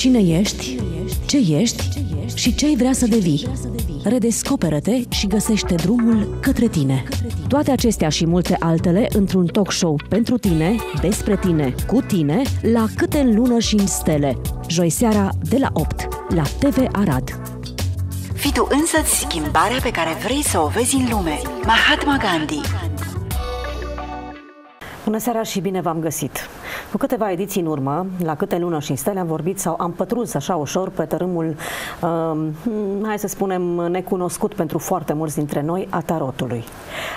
Cine ești, ce ești și ce ai vrea să devii. Redescoperă-te și găsește drumul către tine. Toate acestea și multe altele într-un talk show pentru tine, despre tine, cu tine, la câte în lună și în stele. Joi seara de la 8 la TV Arad. Fii tu însăți schimbarea pe care vrei să o vezi în lume. Mahatma Gandhi Bună seara și bine v-am găsit! Cu câteva ediții în urmă, la câte lună și în stele, am vorbit sau am pătruns așa ușor pe tărâmul, uh, hai să spunem, necunoscut pentru foarte mulți dintre noi, a tarotului.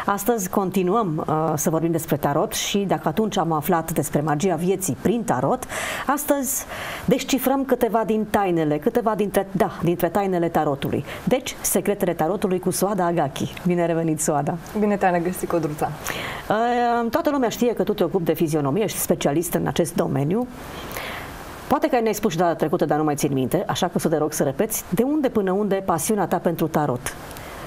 Astăzi continuăm uh, să vorbim despre tarot și dacă atunci am aflat despre magia vieții prin tarot, astăzi descifrăm câteva din tainele, câteva dintre, da, dintre tainele tarotului. Deci, secretele tarotului cu Soada Agaki. Bine revenit, Soada! Bine te-am găsit, Codruța! Uh, toată lumea știe că tu te ocupi de fizionomie, ești specialist în acest domeniu. Poate că ne-ai spus și data trecută, dar nu mai țin minte, așa că să te rog să repeți, de unde până unde pasiunea ta pentru tarot?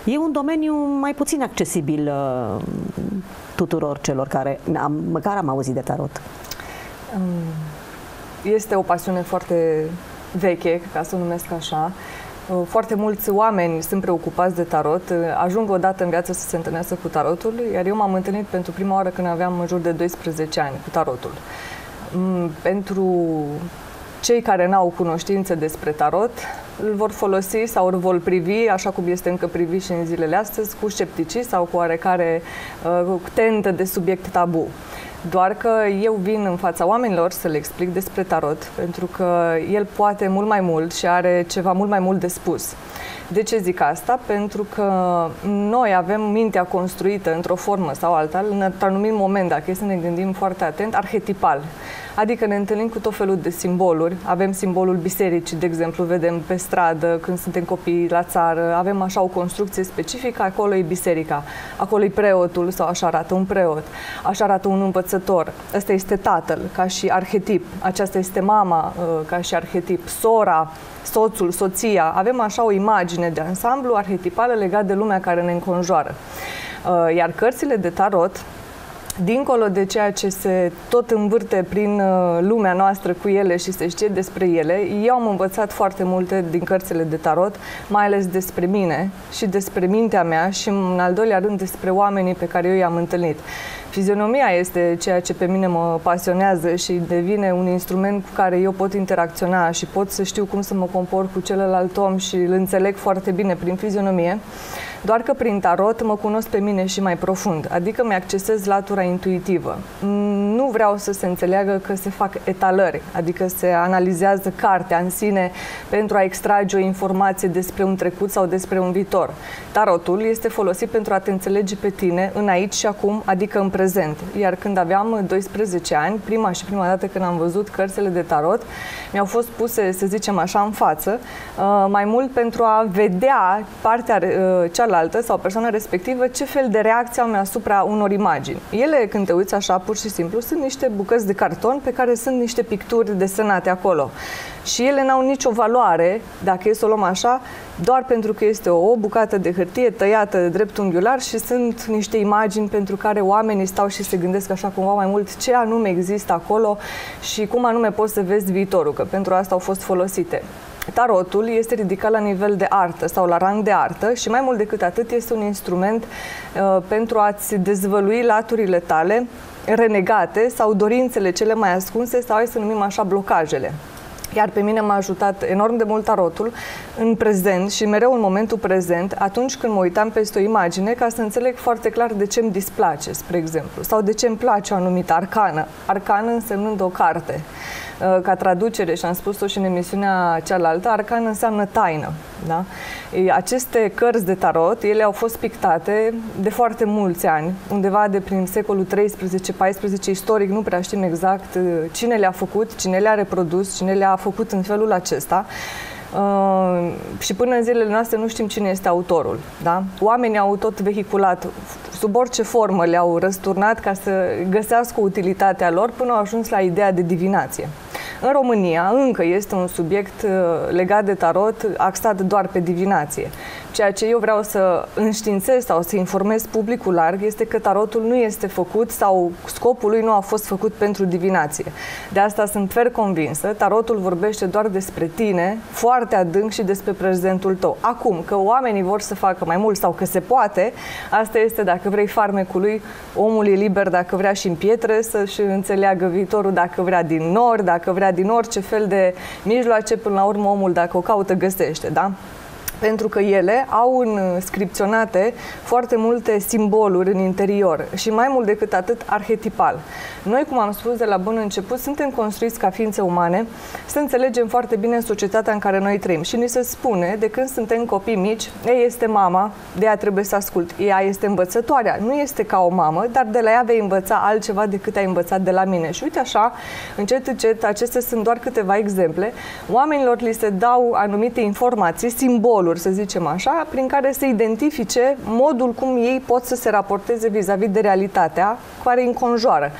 E un domeniu mai puțin accesibil uh, tuturor celor care am, măcar am auzit de tarot. Este o pasiune foarte veche, ca să o numesc așa. Uh, foarte mulți oameni sunt preocupați de tarot, uh, ajung odată în viață să se întâlnească cu tarotul, iar eu m-am întâlnit pentru prima oară când aveam în jur de 12 ani cu tarotul. Mm, pentru cei care n-au cunoștințe despre tarot, îl vor folosi sau îl vor privi, așa cum este încă privit și în zilele astăzi, cu scepticii sau cu oarecare uh, tentă de subiect tabu. Doar că eu vin în fața oamenilor să le explic despre tarot, pentru că el poate mult mai mult și are ceva mult mai mult de spus. De ce zic asta? Pentru că noi avem mintea construită într-o formă sau alta, în anumit moment, dacă e să ne gândim foarte atent, arhetipal. Adică ne întâlnim cu tot felul de simboluri. Avem simbolul bisericii, de exemplu, vedem pe stradă când suntem copii la țară, avem așa o construcție specifică, acolo e biserica, acolo e preotul sau așa arată un preot, așa arată un învățător. Ăsta este tatăl, ca și arhetip. Aceasta este mama, uh, ca și arhetip. Sora, soțul, soția. Avem așa o imagine de ansamblu arhetipală legat de lumea care ne înconjoară. Uh, iar cărțile de tarot, dincolo de ceea ce se tot învârte prin uh, lumea noastră cu ele și se știe despre ele, eu am învățat foarte multe din cărțile de tarot, mai ales despre mine și despre mintea mea și, în al doilea rând, despre oamenii pe care eu i-am întâlnit. Fizionomia este ceea ce pe mine mă pasionează și devine un instrument cu care eu pot interacționa și pot să știu cum să mă comport cu celălalt om și îl înțeleg foarte bine prin fizionomie. Doar că prin tarot mă cunosc pe mine și mai profund, adică mi-accesez latura intuitivă. Nu vreau să se înțeleagă că se fac etalări, adică se analizează cartea în sine pentru a extrage o informație despre un trecut sau despre un viitor. Tarotul este folosit pentru a te înțelege pe tine în aici și acum, adică în prezent. Iar când aveam 12 ani, prima și prima dată când am văzut cărțile de tarot, mi-au fost puse, să zicem așa, în față, uh, mai mult pentru a vedea partea uh, cealaltă cealaltă sau persoana respectivă ce fel de reacție am asupra unor imagini. Ele, când te uiți așa, pur și simplu, sunt niște bucăți de carton pe care sunt niște picturi desenate acolo. Și ele n-au nicio valoare, dacă e să o luăm așa, doar pentru că este o bucată de hârtie tăiată de drept unghiular și sunt niște imagini pentru care oamenii stau și se gândesc așa cumva mai mult ce anume există acolo și cum anume poți să vezi viitorul, că pentru asta au fost folosite. Tarotul este ridicat la nivel de artă sau la rang de artă și mai mult decât atât este un instrument uh, pentru a-ți dezvălui laturile tale renegate sau dorințele cele mai ascunse sau hai să numim așa blocajele. Iar pe mine m-a ajutat enorm de mult tarotul în prezent și mereu în momentul prezent, atunci când mă uitam peste o imagine, ca să înțeleg foarte clar de ce îmi displace, spre exemplu, sau de ce îmi place o anumită arcană. Arcană însemnând o carte. Uh, ca traducere, și am spus-o și în emisiunea cealaltă, arcan înseamnă taină. Da? Aceste cărți de tarot, ele au fost pictate de foarte mulți ani, undeva de prin secolul 13-14, istoric, nu prea știm exact uh, cine le-a făcut, cine le-a reprodus, cine le-a făcut în felul acesta. Uh, și până în zilele noastre nu știm cine este autorul. Da? Oamenii au tot vehiculat, sub orice formă le-au răsturnat ca să găsească utilitatea lor până au ajuns la ideea de divinație. În România încă este un subiect uh, legat de tarot axat doar pe divinație. Ceea ce eu vreau să înștiințez sau să informez publicul larg este că tarotul nu este făcut sau scopul lui nu a fost făcut pentru divinație. De asta sunt fer convinsă, tarotul vorbește doar despre tine, foarte adânc și despre prezentul tău. Acum, că oamenii vor să facă mai mult sau că se poate, asta este dacă vrei farmecului, omul e liber dacă vrea și în pietre să-și înțeleagă viitorul, dacă vrea din nord, dacă vrea din orice fel de mijloace, până la urmă omul dacă o caută găsește, da? Pentru că ele au inscripționate foarte multe simboluri în interior și mai mult decât atât arhetipal. Noi, cum am spus de la bun început, suntem construiți ca ființe umane să înțelegem foarte bine societatea în care noi trăim și ni se spune de când suntem copii mici, ea este mama, de ea trebuie să ascult, ea este învățătoarea, nu este ca o mamă, dar de la ea vei învăța altceva decât ai învățat de la mine. Și uite așa, încet, încet, acestea sunt doar câteva exemple, oamenilor li se dau anumite informații, simboluri, roluri, să zicem așa, prin care să identifice modul cum ei pot să se raporteze vis-a-vis de realitatea care îi înconjoară.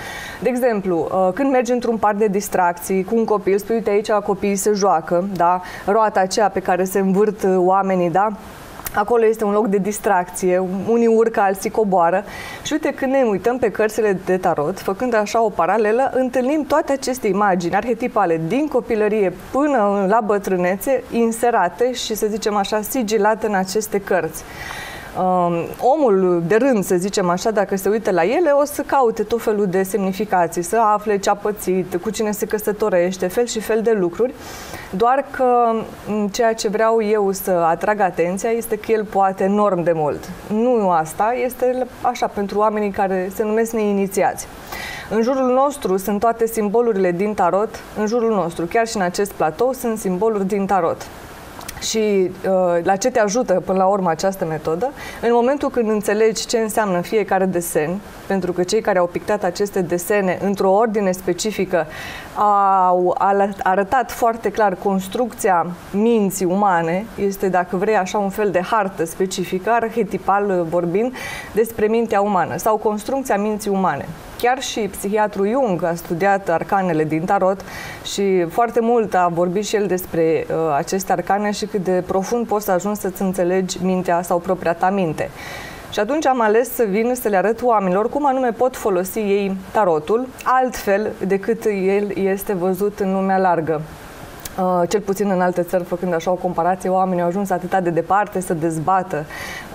De exemplu, uh, când mergi într-un parc de distracții cu un copil, spui, uite aici copiii se joacă, da? roata aceea pe care se învârt uh, oamenii, da? Acolo este un loc de distracție, unii urcă, alții coboară. Și uite, când ne uităm pe cărțile de tarot, făcând așa o paralelă, întâlnim toate aceste imagini arhetipale din copilărie până la bătrânețe, inserate și, să zicem așa, sigilate în aceste cărți um, omul de rând, să zicem așa, dacă se uită la ele, o să caute tot felul de semnificații, să afle ce a pățit, cu cine se căsătorește, fel și fel de lucruri. Doar că ceea ce vreau eu să atrag atenția este că el poate enorm de mult. Nu asta, este așa pentru oamenii care se numesc neinițiați. În jurul nostru sunt toate simbolurile din tarot, în jurul nostru, chiar și în acest platou sunt simboluri din tarot. Și uh, la ce te ajută până la urmă această metodă? În momentul când înțelegi ce înseamnă fiecare desen, pentru că cei care au pictat aceste desene într-o ordine specifică au arătat foarte clar construcția minții umane, este, dacă vrei, așa un fel de hartă specifică, arhetipal vorbind, despre mintea umană sau construcția minții umane. Chiar și psihiatru Jung a studiat arcanele din tarot și foarte mult a vorbit și el despre uh, aceste arcane și cât de profund poți să ajungi să-ți înțelegi mintea sau propria ta minte. Și atunci am ales să vin să le arăt oamenilor cum anume pot folosi ei tarotul altfel decât el este văzut în lumea largă. Uh, cel puțin în alte țări, făcând așa o comparație, oamenii au ajuns atât de departe să dezbată.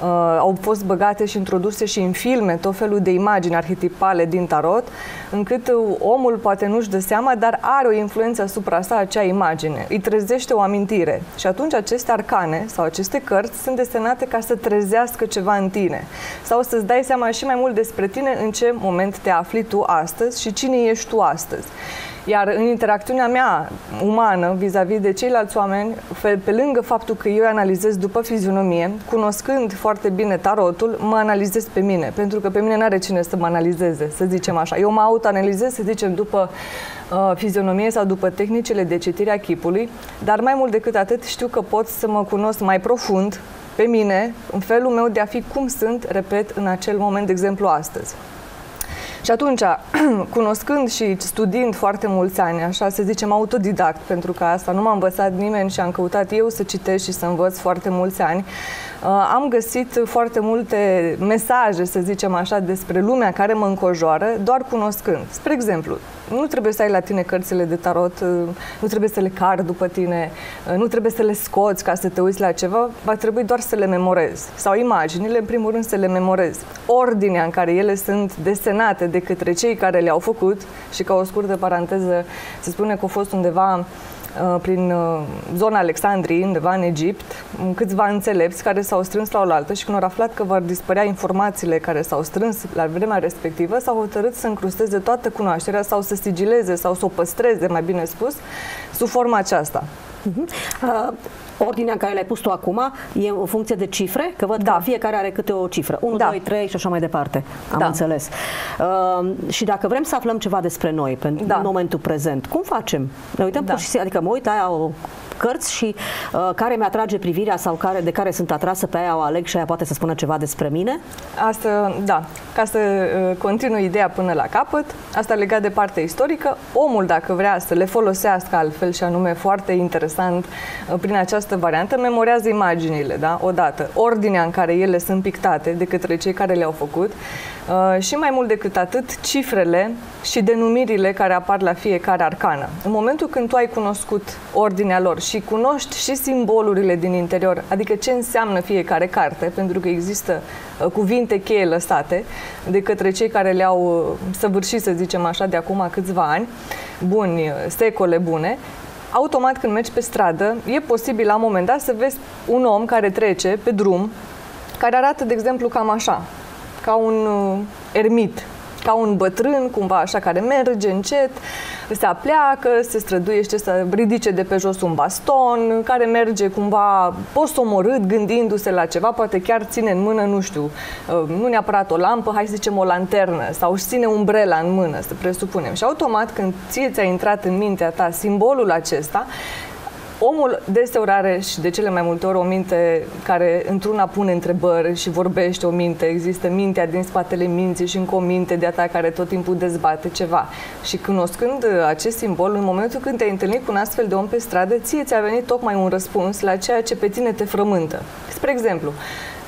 Uh, au fost băgate și introduse și în filme tot felul de imagini arhetipale din tarot, încât omul poate nu-și dă seama, dar are o influență asupra sa acea imagine. Îi trezește o amintire. Și atunci aceste arcane sau aceste cărți sunt desenate ca să trezească ceva în tine. Sau să-ți dai seama și mai mult despre tine în ce moment te afli tu astăzi și cine ești tu astăzi. Iar în interacțiunea mea umană vis-a-vis de ceilalți oameni, pe lângă faptul că eu analizez după fizionomie, cunoscând foarte bine tarotul, mă analizez pe mine, pentru că pe mine n-are cine să mă analizeze, să zicem așa. Eu mă autoanalizez, să zicem, după uh, fizionomie sau după tehnicile de citire a chipului, dar mai mult decât atât știu că pot să mă cunosc mai profund pe mine, în felul meu de a fi cum sunt, repet, în acel moment, de exemplu, astăzi. Și atunci, cunoscând și studiind foarte mulți ani, așa să zicem autodidact, pentru că asta nu m-a învățat nimeni și am căutat eu să citesc și să învăț foarte mulți ani, uh, am găsit foarte multe mesaje, să zicem așa, despre lumea care mă încojoară, doar cunoscând. Spre exemplu, nu trebuie să ai la tine cărțile de tarot, uh, nu trebuie să le cari după tine, uh, nu trebuie să le scoți ca să te uiți la ceva, va trebui doar să le memorezi. Sau imaginile, în primul rând, să le memorezi. Ordinea în care ele sunt desenate de către cei care le-au făcut și ca o scurtă paranteză, se spune că a fost undeva Uh, prin uh, zona Alexandriei, undeva în Egipt, câțiva înțelepți care s-au strâns la oaltă și când au aflat că vor dispărea informațiile care s-au strâns la vremea respectivă, s-au hotărât să încrusteze toată cunoașterea sau să sigileze sau să o păstreze, mai bine spus, sub forma aceasta. Uh-huh. Uh, ordinea în care le-ai pus tu acum e în funcție de cifre? Că văd da. că fiecare are câte o cifră. 1, da. 2, 3 și așa mai departe. Am da. înțeles. Uh, și dacă vrem să aflăm ceva despre noi da. în momentul prezent, cum facem? Ne uităm da. pur și simplu, adică mă uit aia o cărți și uh, care mi-atrage privirea sau care, de care sunt atrasă pe aia o aleg și aia poate să spună ceva despre mine? Asta, da, ca să uh, continui ideea până la capăt, asta legat de partea istorică, omul dacă vrea să le folosească altfel și anume foarte interesant uh, prin această variantă, memorează imaginile, da, odată, ordinea în care ele sunt pictate de către cei care le-au făcut uh, și mai mult decât atât, cifrele și denumirile care apar la fiecare arcană. În momentul când tu ai cunoscut ordinea lor și cunoști și simbolurile din interior, adică ce înseamnă fiecare carte, pentru că există uh, cuvinte cheie lăsate de către cei care le-au uh, săvârșit, să zicem așa, de acum câțiva ani, buni, uh, secole bune, automat când mergi pe stradă, e posibil la un moment dat să vezi un om care trece pe drum, care arată, de exemplu, cam așa, ca un ermit, ca un bătrân, cumva așa, care merge încet, se apleacă, se străduiește să ridice de pe jos un baston, care merge cumva posomorât, gândindu-se la ceva, poate chiar ține în mână, nu știu, uh, nu neapărat o lampă, hai să zicem o lanternă, sau își ține umbrela în mână, să presupunem. Și automat, când ție ți-a intrat în mintea ta simbolul acesta, omul deseori are și de cele mai multe ori o minte care într-una pune întrebări și vorbește o minte. Există mintea din spatele minții și încă o minte de a ta care tot timpul dezbate ceva. Și cunoscând acest simbol, în momentul când te-ai întâlnit cu un astfel de om pe stradă, ție ți-a venit tocmai un răspuns la ceea ce pe tine te frământă. Spre exemplu,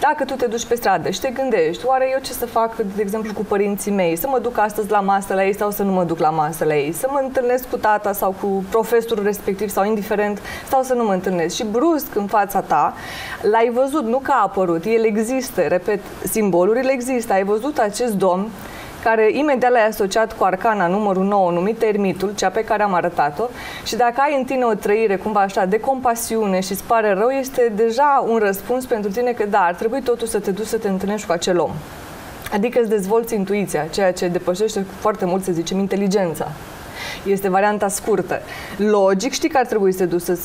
dacă tu te duci pe stradă și te gândești, oare eu ce să fac, de exemplu, cu părinții mei? Să mă duc astăzi la masă la ei sau să nu mă duc la masă la ei? Să mă întâlnesc cu tata sau cu profesorul respectiv sau indiferent sau să nu mă întâlnesc? Și brusc în fața ta, l-ai văzut, nu că a apărut, el există, repet, simbolurile există, ai văzut acest domn care imediat l-ai asociat cu arcana numărul 9, numit Ermitul, cea pe care am arătat-o, și dacă ai în tine o trăire cumva așa de compasiune și îți pare rău, este deja un răspuns pentru tine că da, ar trebui totuși să te duci să te întâlnești cu acel om. Adică îți dezvolți intuiția, ceea ce depășește foarte mult, să zicem, inteligența. Este varianta scurtă. Logic, știi că ar trebui să te duci să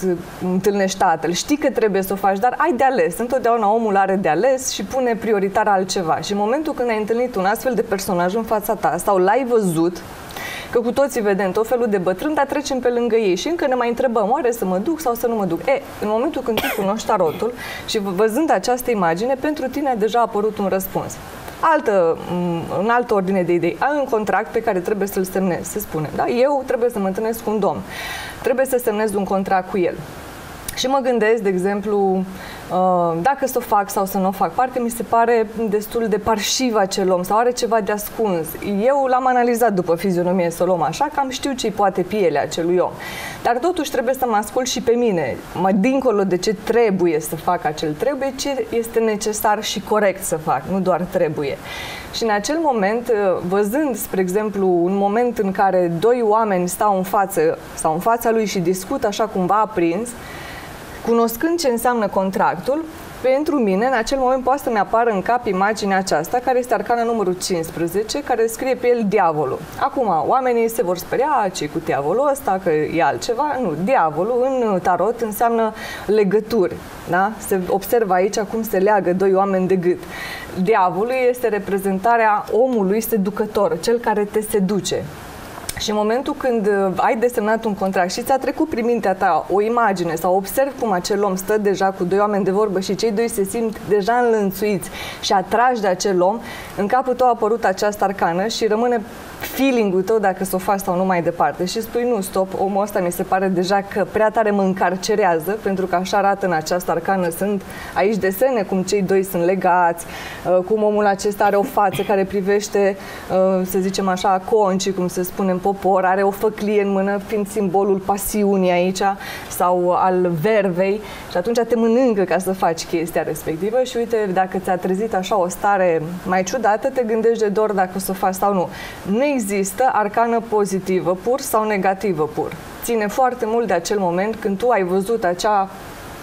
întâlnești tatăl, știi că trebuie să o faci, dar ai de ales. Întotdeauna omul are de ales și pune prioritar altceva. Și în momentul când ai întâlnit un astfel de personaj în fața ta sau l-ai văzut, că cu toții vedem tot felul de bătrâni, dar trecem pe lângă ei și încă ne mai întrebăm, oare să mă duc sau să nu mă duc? E, în momentul când tu cunoști tarotul și văzând această imagine, pentru tine a deja apărut un răspuns altă, în altă ordine de idei. Ai un contract pe care trebuie să-l semnezi, să spunem. Da? Eu trebuie să mă întâlnesc cu un domn. Trebuie să semnez un contract cu el. Și mă gândesc, de exemplu, Uh, dacă să o fac sau să nu o fac. Parcă mi se pare destul de parșiv acel om sau are ceva de ascuns. Eu l-am analizat după fizionomie să o luăm așa, că am știu ce-i poate pielea acelui om. Dar totuși trebuie să mă ascult și pe mine, mai dincolo de ce trebuie să fac acel trebuie, ce este necesar și corect să fac, nu doar trebuie. Și în acel moment, uh, văzând, spre exemplu, un moment în care doi oameni stau în față sau în fața lui și discută așa cumva aprins, Cunoscând ce înseamnă contractul, pentru mine, în acel moment, poate să-mi apară în cap imaginea aceasta, care este arcana numărul 15, care scrie pe el diavolul. Acum, oamenii se vor speria ce cu diavolul ăsta, că e altceva. Nu, diavolul în tarot înseamnă legături. Da? Se observă aici cum se leagă doi oameni de gât. Diavolul este reprezentarea omului seducător, cel care te seduce. Și în momentul când uh, ai desemnat un contract și ți-a trecut prin mintea ta o imagine sau observi cum acel om stă deja cu doi oameni de vorbă și cei doi se simt deja înlănțuiți și atrași de acel om, în capul tău a apărut această arcană și rămâne feeling-ul tău dacă să o faci sau nu mai departe și spui nu, stop, omul ăsta mi se pare deja că prea tare mă încarcerează pentru că așa arată în această arcană. Sunt aici desene cum cei doi sunt legați, uh, cum omul acesta are o față care privește, uh, să zicem așa, conci, cum se spune în popor, are o făclie în mână fiind simbolul pasiunii aici sau al vervei și atunci te mănâncă ca să faci chestia respectivă și uite, dacă ți-a trezit așa o stare mai ciudată, te gândești de dor dacă o să o faci sau nu. Nu există arcană pozitivă pur sau negativă pur. Ține foarte mult de acel moment când tu ai văzut acea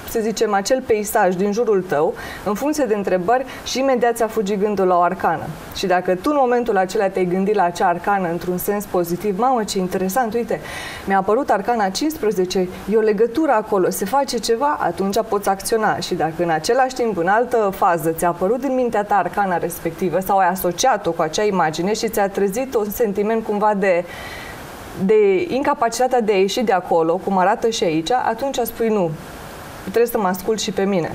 să zicem, acel peisaj din jurul tău, în funcție de întrebări și imediat ți-a fugit gândul la o arcană. Și dacă tu în momentul acela te-ai gândit la acea arcană într-un sens pozitiv, mamă, ce interesant, uite, mi-a apărut arcana 15, e o legătură acolo, se face ceva, atunci poți acționa. Și dacă în același timp, în altă fază, ți-a apărut în mintea ta arcana respectivă sau ai asociat-o cu acea imagine și ți-a trezit un sentiment cumva de de incapacitatea de a ieși de acolo, cum arată și aici, atunci spui nu, trebuie să mă ascult și pe mine.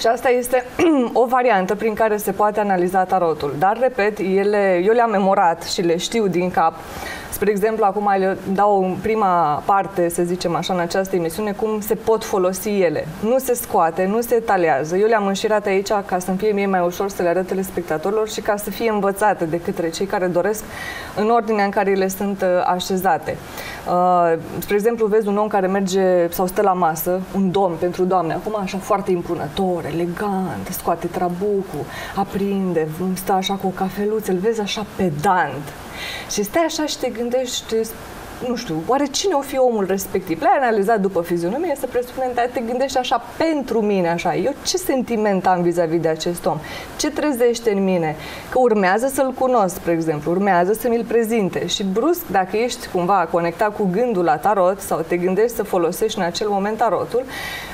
Și asta este o variantă prin care se poate analiza tarotul. Dar, repet, ele, eu le-am memorat și le știu din cap. Spre exemplu, acum le dau în prima parte, să zicem așa, în această emisiune, cum se pot folosi ele. Nu se scoate, nu se etalează. Eu le-am înșirat aici ca să fie mie mai ușor să le arăt telespectatorilor și ca să fie învățate de către cei care doresc în ordinea în care ele sunt uh, așezate. Uh, spre exemplu, vezi un om care merge sau stă la masă, un domn pentru doamne, acum așa foarte impunător, elegant, scoate trabucul, aprinde, stă așa cu o cafeluță, îl vezi așa pedant. Și stai așa și te gândești, nu știu, oare cine o fi omul respectiv? L-ai analizat după fizionomie, să presupune, dar te gândești așa pentru mine, așa, eu ce sentiment am vis-a-vis de acest om? Ce trezește în mine? Că urmează să-l cunosc, spre exemplu, urmează să mi-l prezinte și brusc, dacă ești cumva conectat cu gândul la tarot sau te gândești să folosești în acel moment tarotul,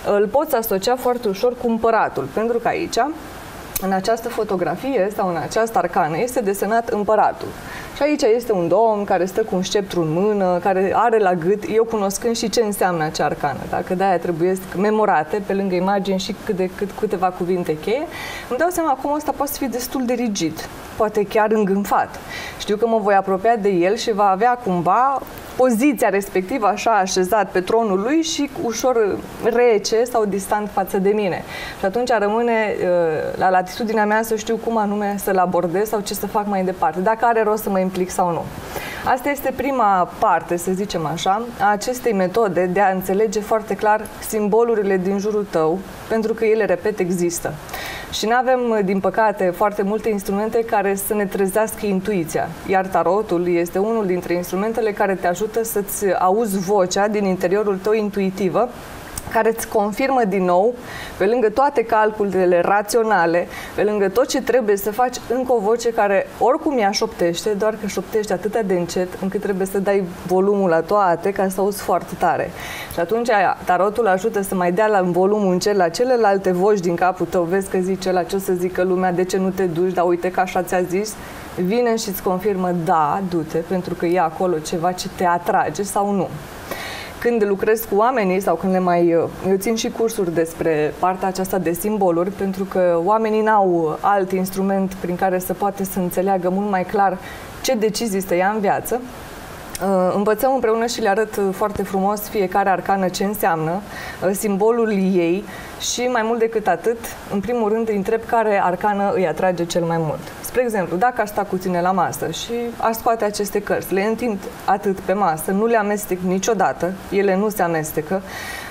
îl poți asocia foarte ușor cu împăratul, pentru că aici în această fotografie sau în această arcană este desenat împăratul. Și aici este un domn care stă cu un sceptru în mână, care are la gât, eu cunoscând și ce înseamnă acea arcană. Dacă de-aia trebuie memorate pe lângă imagini și cât de cât câteva cuvinte cheie, îmi dau seama cum ăsta poate să fie destul de rigid, poate chiar îngânfat. Știu că mă voi apropia de el și va avea cumva poziția respectivă așa așezat pe tronul lui și ușor rece sau distant față de mine. Și atunci rămâne uh, la latitudinea mea să știu cum anume să-l abordez sau ce să fac mai departe, dacă are rost să mă implic sau nu. Asta este prima parte, să zicem așa, a acestei metode de a înțelege foarte clar simbolurile din jurul tău, pentru că ele, repet, există. Și nu avem, din păcate, foarte multe instrumente care să ne trezească intuiția. Iar tarotul este unul dintre instrumentele care te ajută să-ți auzi vocea din interiorul tău intuitivă care îți confirmă din nou, pe lângă toate calculele raționale, pe lângă tot ce trebuie să faci, încă o voce care oricum ea șoptește, doar că șoptește atât de încet încât trebuie să dai volumul la toate ca să auzi foarte tare. Și atunci tarotul ajută să mai dea la volumul încet la celelalte voci din capul tău, vezi că zice la ce o să zică lumea, de ce nu te duci, dar uite că așa ți-a zis, vine și îți confirmă, da, du-te, pentru că e acolo ceva ce te atrage sau nu când lucrez cu oamenii sau când le mai... Eu țin și cursuri despre partea aceasta de simboluri, pentru că oamenii n-au alt instrument prin care să poate să înțeleagă mult mai clar ce decizii să ia în viață. Uh, învățăm împreună și le arăt foarte frumos fiecare arcană ce înseamnă, uh, simbolul ei și mai mult decât atât, în primul rând îi întreb care arcană îi atrage cel mai mult. Spre exemplu, dacă aș sta cu tine la masă și aș scoate aceste cărți, le întind atât pe masă, nu le amestec niciodată, ele nu se amestecă,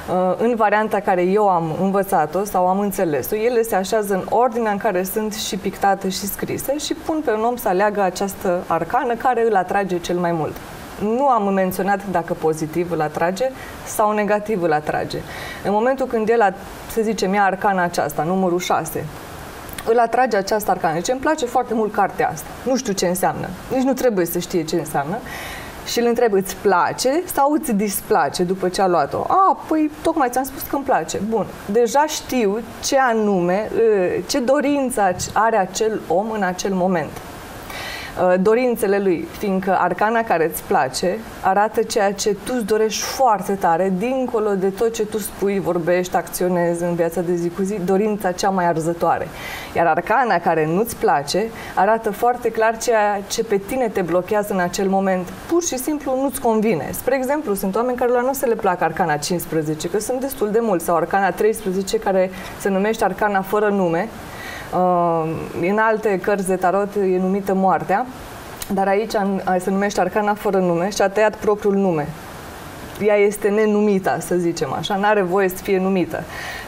uh, în varianta care eu am învățat-o sau am înțeles-o, ele se așează în ordinea în care sunt și pictate și scrise și pun pe un om să aleagă această arcană care îl atrage cel mai mult nu am menționat dacă pozitiv îl atrage sau negativ îl atrage. În momentul când el, să zicem, ia arcana aceasta, numărul 6, îl atrage această arcană. Deci îmi place foarte mult cartea asta. Nu știu ce înseamnă. Nici nu trebuie să știe ce înseamnă. Și îl întreb, îți place sau îți displace după ce a luat-o? A, păi tocmai ți-am spus că îmi place. Bun, deja știu ce anume, ce dorință are acel om în acel moment. Uh, dorințele lui, fiindcă arcana care îți place arată ceea ce tu îți dorești foarte tare, dincolo de tot ce tu spui, vorbești, acționezi în viața de zi cu zi, dorința cea mai arzătoare. Iar arcana care nu-ți place arată foarte clar ceea ce pe tine te blochează în acel moment. Pur și simplu nu-ți convine. Spre exemplu, sunt oameni care la nu se le plac arcana 15, că sunt destul de mulți, sau arcana 13, care se numește arcana fără nume, Uh, în alte cărți de tarot e numită moartea, dar aici se numește arcana fără nume și a tăiat propriul nume. Ea este nenumită, să zicem așa, nu are voie să fie numită.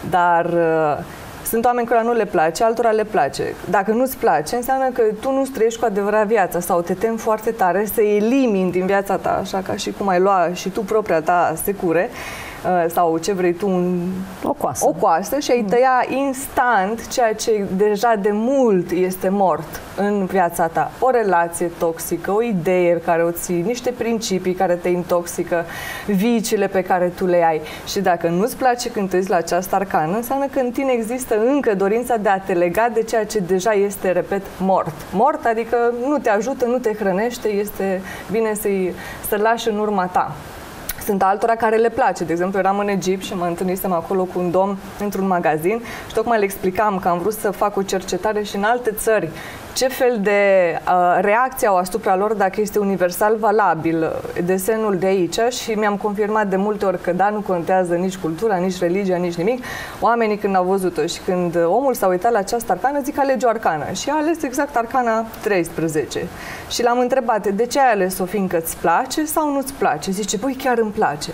Dar uh, sunt oameni care nu le place, altora le place. Dacă nu-ți place, înseamnă că tu nu trăiești cu adevărat viața sau te temi foarte tare să elimini din viața ta, așa ca și cum ai lua și tu propria ta secure, uh, sau ce vrei tu, un, o coasă. o coasă și ai tăia instant ceea ce deja de mult este mort în viața ta. O relație toxică, o idee care o ții, niște principii care te intoxică, viciile pe care tu le ai. Și dacă nu-ți place când te uiți la această arcană, înseamnă că în tine există încă dorința de a te lega de ceea ce deja este, repet, mort. Mort, adică nu te ajută, nu te hrănește, este bine să-i, să lași în urma ta. Sunt altora care le place. De exemplu, eram în Egipt și mă întâlnisem acolo cu un domn într-un magazin și tocmai le explicam că am vrut să fac o cercetare și în alte țări ce fel de uh, reacție au asupra lor dacă este universal valabil uh, desenul de aici și mi-am confirmat de multe ori că da, nu contează nici cultura, nici religia, nici nimic. Oamenii când au văzut-o și când omul s-a uitat la această arcană, zic alege o arcană și a ales exact arcana 13. Și l-am întrebat, de ce ai ales-o, fiindcă îți place sau nu-ți place? Zice, păi chiar îmi place.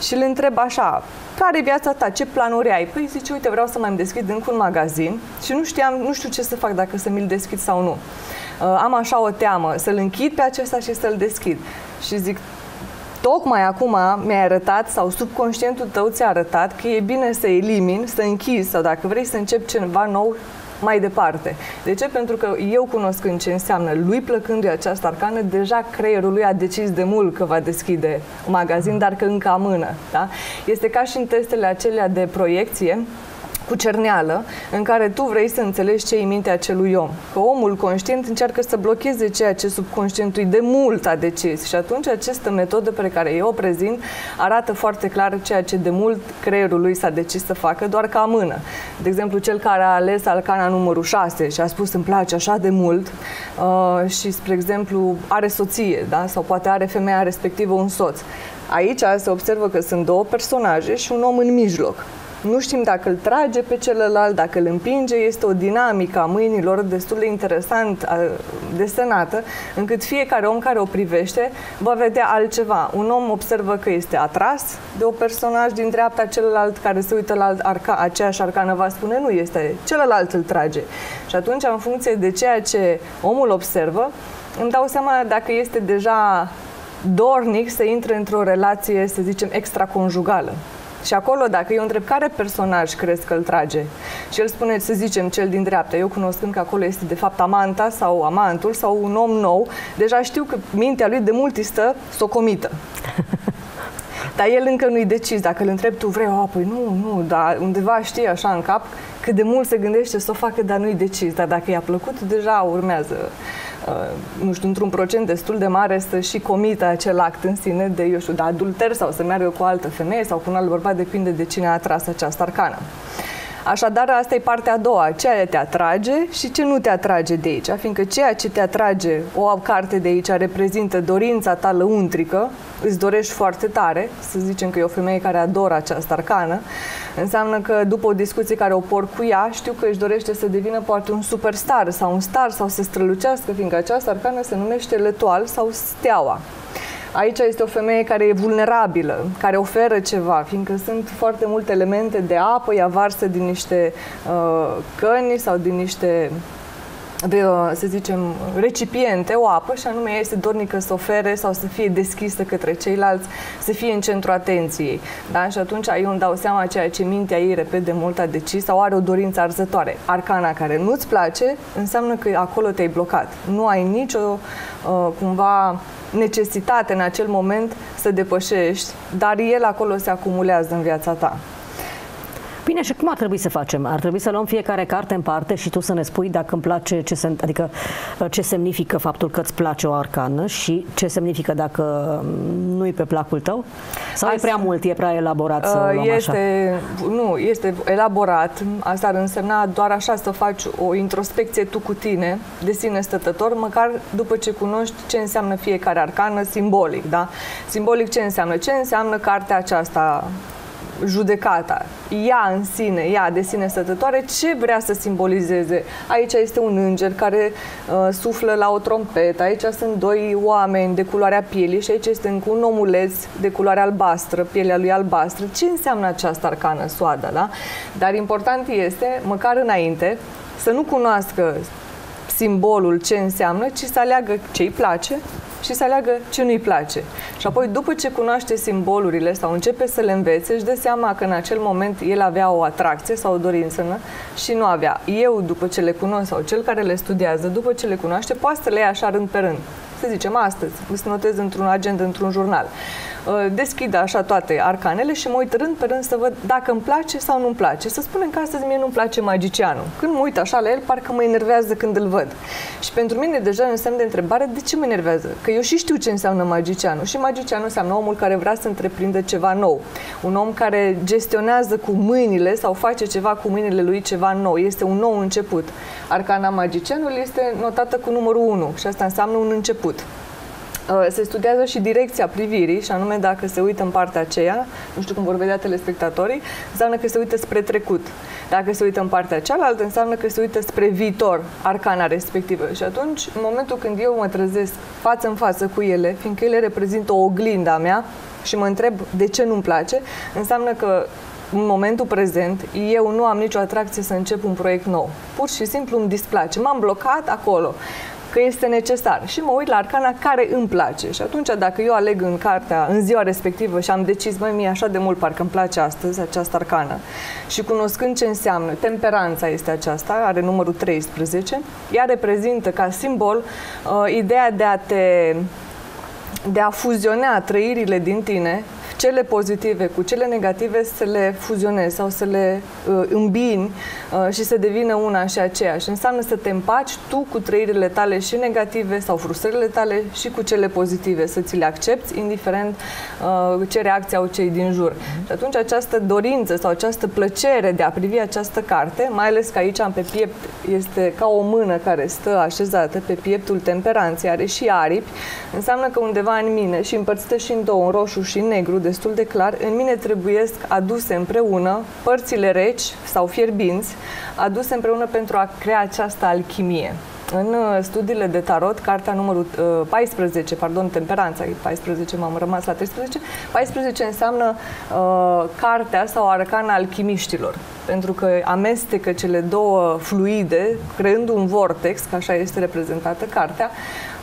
Și îl întreb așa, care e viața ta? Ce planuri ai? Păi zice, uite, vreau să mai îmi deschid încă un magazin și nu știam, nu știu ce să fac, dacă să mi-l deschid sau nu. Uh, am așa o teamă, să-l închid pe acesta și să-l deschid. Și zic, tocmai acum mi-ai arătat sau subconștientul tău ți-a arătat că e bine să elimini, să închizi sau dacă vrei să începi ceva nou, mai departe. De ce? Pentru că eu cunoscând ce înseamnă lui plăcându-i această arcană, deja creierul lui a decis de mult că va deschide un magazin, dar că încă amână. Da? Este ca și în testele acelea de proiecție, cu cerneală în care tu vrei să înțelegi ce e în mintea acelui om. Că omul conștient încearcă să blocheze ceea ce subconștientul de mult a decis și atunci această metodă pe care eu o prezint arată foarte clar ceea ce de mult creierul lui s-a decis să facă, doar ca mână. De exemplu, cel care a ales alcana numărul 6 și a spus îmi place așa de mult uh, și, spre exemplu, are soție, da? sau poate are femeia respectivă un soț. Aici se observă că sunt două personaje și un om în mijloc nu știm dacă îl trage pe celălalt, dacă îl împinge, este o dinamică a mâinilor destul de interesant desenată, încât fiecare om care o privește va vedea altceva. Un om observă că este atras de o personaj din dreapta, celălalt care se uită la arca, aceeași arcană va spune nu este, celălalt îl trage. Și atunci, în funcție de ceea ce omul observă, îmi dau seama dacă este deja dornic să intre într-o relație, să zicem, extraconjugală. Și acolo, dacă eu întreb care personaj crezi că îl trage și el spune, să zicem, cel din dreapta, eu cunoscând că acolo este de fapt amanta sau amantul sau un om nou, deja știu că mintea lui de mult stă socomită. Dar el încă nu-i decis. Dacă îl întreb, tu vrei, oh, păi nu, nu, dar undeva știi așa în cap cât de mult se gândește să o facă, dar nu-i decis. Dar dacă i-a plăcut, deja urmează Uh, nu știu, într-un procent destul de mare să și comită acel act în sine de, eu știu, de adulter sau să meargă cu o altă femeie sau cu un alt bărbat, depinde de cine a atras această arcană. Așadar, asta e partea a doua, ceea te atrage și ce nu te atrage de aici, fiindcă ceea ce te atrage, o carte de aici, reprezintă dorința ta lăuntrică, îți dorești foarte tare, să zicem că e o femeie care adoră această arcană, înseamnă că după o discuție care o por cu ea, știu că își dorește să devină poate un superstar sau un star sau să strălucească, fiindcă această arcană se numește letual sau steaua. Aici este o femeie care e vulnerabilă, care oferă ceva, fiindcă sunt foarte multe elemente de apă, ea varsă din niște uh, căni sau din niște de, uh, să zicem, recipiente, o apă și anume ea este dornică să ofere sau să fie deschisă către ceilalți, să fie în centru atenției. Da? Și atunci eu îmi dau seama ceea ce mintea ei repede de mult a decis sau are o dorință arzătoare. Arcana care nu-ți place înseamnă că acolo te-ai blocat. Nu ai nicio, uh, cumva, necesitate în acel moment să depășești, dar el acolo se acumulează în viața ta. Bine, și cum ar trebui să facem? Ar trebui să luăm fiecare carte în parte și tu să ne spui dacă îmi place, ce se, adică ce semnifică faptul că îți place o arcană și ce semnifică dacă nu-i pe placul tău? Sau asta, e prea mult, e prea elaborat să luăm este, așa? Nu, este elaborat. Asta ar însemna doar așa să faci o introspecție tu cu tine, de sine stătător, măcar după ce cunoști ce înseamnă fiecare arcană simbolic, da? Simbolic ce înseamnă? Ce înseamnă cartea aceasta judecata, ea în sine, ea de sine stătătoare, ce vrea să simbolizeze? Aici este un înger care uh, suflă la o trompetă, aici sunt doi oameni de culoarea pielii și aici este încă un omuleț de culoare albastră, pielea lui albastră. Ce înseamnă această arcană soadă, da? Dar important este, măcar înainte, să nu cunoască simbolul ce înseamnă, ci să aleagă ce îi place, și să aleagă ce nu-i place. Și apoi, după ce cunoaște simbolurile sau începe să le învețe, își dă seama că în acel moment el avea o atracție sau o dorință și nu avea. Eu, după ce le cunosc, sau cel care le studiază, după ce le cunoaște, poate să le ia așa rând pe rând să zicem astăzi, îți notez într-un agent, într-un jurnal. Uh, deschid așa toate arcanele și mă uit rând pe rând să văd dacă îmi place sau nu îmi place. Să spunem că astăzi mie nu-mi place magicianul. Când mă uit așa la el, parcă mă enervează când îl văd. Și pentru mine deja un semn de întrebare, de ce mă enervează? Că eu și știu ce înseamnă magicianul. Și magicianul înseamnă omul care vrea să întreprindă ceva nou. Un om care gestionează cu mâinile sau face ceva cu mâinile lui ceva nou. Este un nou început. Arcana magicianului este notată cu numărul 1 și asta înseamnă un început. Uh, se studiază și direcția privirii, și anume dacă se uită în partea aceea, nu știu cum vor vedea telespectatorii, înseamnă că se uită spre trecut. Dacă se uită în partea cealaltă, înseamnă că se uită spre viitor, arcana respectivă. Și atunci, în momentul când eu mă trezesc față în față cu ele, fiindcă ele reprezintă o oglindă a mea și mă întreb de ce nu-mi place, înseamnă că în momentul prezent, eu nu am nicio atracție să încep un proiect nou. Pur și simplu îmi displace. M-am blocat acolo că este necesar și mă uit la arcana care îmi place. Și atunci, dacă eu aleg în cartea, în ziua respectivă și am decis, mai mie așa de mult parcă îmi place astăzi această arcană și cunoscând ce înseamnă, temperanța este aceasta, are numărul 13, ea reprezintă ca simbol uh, ideea de a te de a fuziona trăirile din tine cele pozitive cu cele negative să le fuzionezi sau să le uh, îmbini uh, și să devină una și aceeași. Înseamnă să te împaci tu cu trăirile tale și negative sau frustrările tale și cu cele pozitive, să ți le accepti, indiferent uh, ce reacție au cei din jur. Și atunci această dorință sau această plăcere de a privi această carte, mai ales că aici pe piept este ca o mână care stă așezată pe pieptul temperanței, are și aripi, înseamnă că undeva în mine și împărțită și în două, în roșu și în negru, destul de clar, în mine trebuiesc aduse împreună părțile reci sau fierbinți, aduse împreună pentru a crea această alchimie. În uh, studiile de tarot, cartea numărul 14, uh, pardon, temperanța, 14, m-am rămas la 13, 14 înseamnă uh, cartea sau arcana alchimiștilor, pentru că amestecă cele două fluide, creând un vortex, că așa este reprezentată cartea,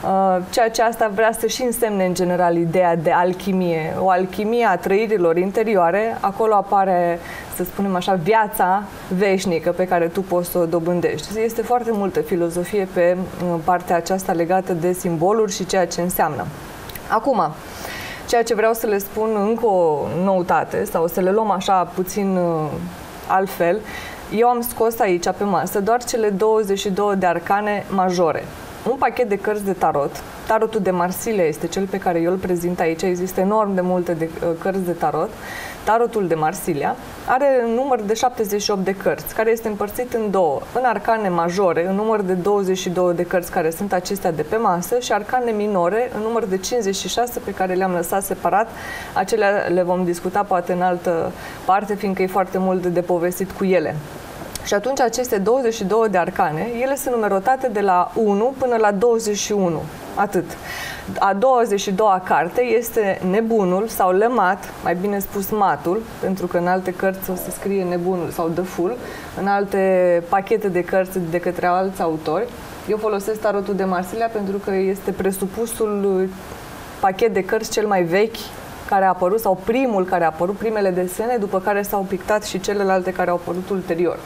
Uh, ceea ce asta vrea să și însemne în general ideea de alchimie, o alchimie a trăirilor interioare, acolo apare, să spunem așa, viața veșnică pe care tu poți să o dobândești. Este foarte multă filozofie pe uh, partea aceasta legată de simboluri și ceea ce înseamnă. Acum, ceea ce vreau să le spun încă o noutate sau să le luăm așa puțin uh, altfel, eu am scos aici pe masă doar cele 22 de arcane majore un pachet de cărți de tarot. Tarotul de Marsilia este cel pe care eu îl prezint aici. Există enorm de multe de, uh, cărți de tarot. Tarotul de Marsilia are un număr de 78 de cărți, care este împărțit în două. În arcane majore, în număr de 22 de cărți, care sunt acestea de pe masă, și arcane minore, în număr de 56, pe care le-am lăsat separat. Acelea le vom discuta poate în altă parte, fiindcă e foarte mult de povestit cu ele. Și atunci aceste 22 de arcane, ele sunt numerotate de la 1 până la 21. Atât. A 22-a carte este nebunul sau lemat, mai bine spus matul, pentru că în alte cărți o să scrie nebunul sau dăful, în alte pachete de cărți de către alți autori. Eu folosesc tarotul de Marsilia pentru că este presupusul pachet de cărți cel mai vechi care a apărut sau primul care a apărut, primele desene, după care s-au pictat și celelalte care au apărut ulterior.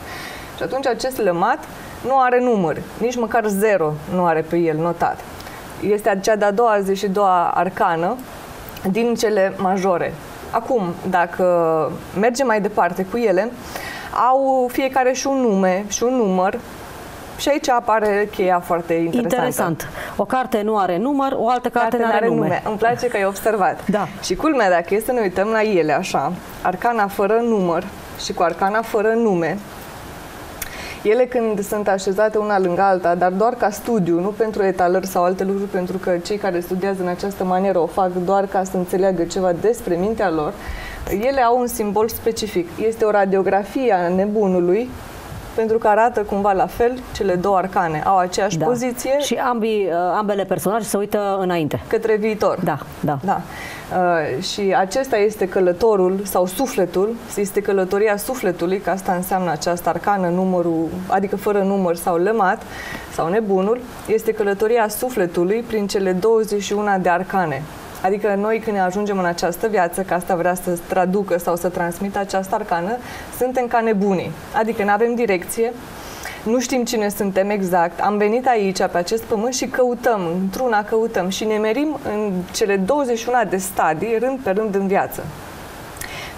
Și atunci acest lămat nu are număr, nici măcar zero nu are pe el notat. Este cea de-a 22-a arcană din cele majore. Acum, dacă mergem mai departe cu ele, au fiecare și un nume și un număr și aici apare cheia foarte interesantă. Interesant. O carte nu are număr, o altă carte, carte nu are nume. nume. Îmi place că ai observat. Da. Și culmea, dacă e să ne uităm la ele așa, arcana fără număr și cu arcana fără nume, ele când sunt așezate una lângă alta, dar doar ca studiu, nu pentru etalări sau alte lucruri, pentru că cei care studiază în această manieră o fac doar ca să înțeleagă ceva despre mintea lor, ele au un simbol specific. Este o radiografie a nebunului pentru că arată cumva la fel, cele două arcane au aceeași Da. poziție Și ambii, uh, ambele personaje se uită înainte. către viitor. Da, da. Da. Uh, și acesta este călătorul sau sufletul, este călătoria sufletului, că asta înseamnă această arcană, numărul, adică fără număr sau lămat, sau nebunul, este călătoria sufletului prin cele 21 de arcane. Adică noi când ne ajungem în această viață, că asta vrea să traducă sau să transmită această arcană, suntem ca nebunii. Adică nu avem direcție, nu știm cine suntem exact, am venit aici, pe acest pământ și căutăm, într-una căutăm și ne merim în cele 21 de stadii, rând pe rând în viață.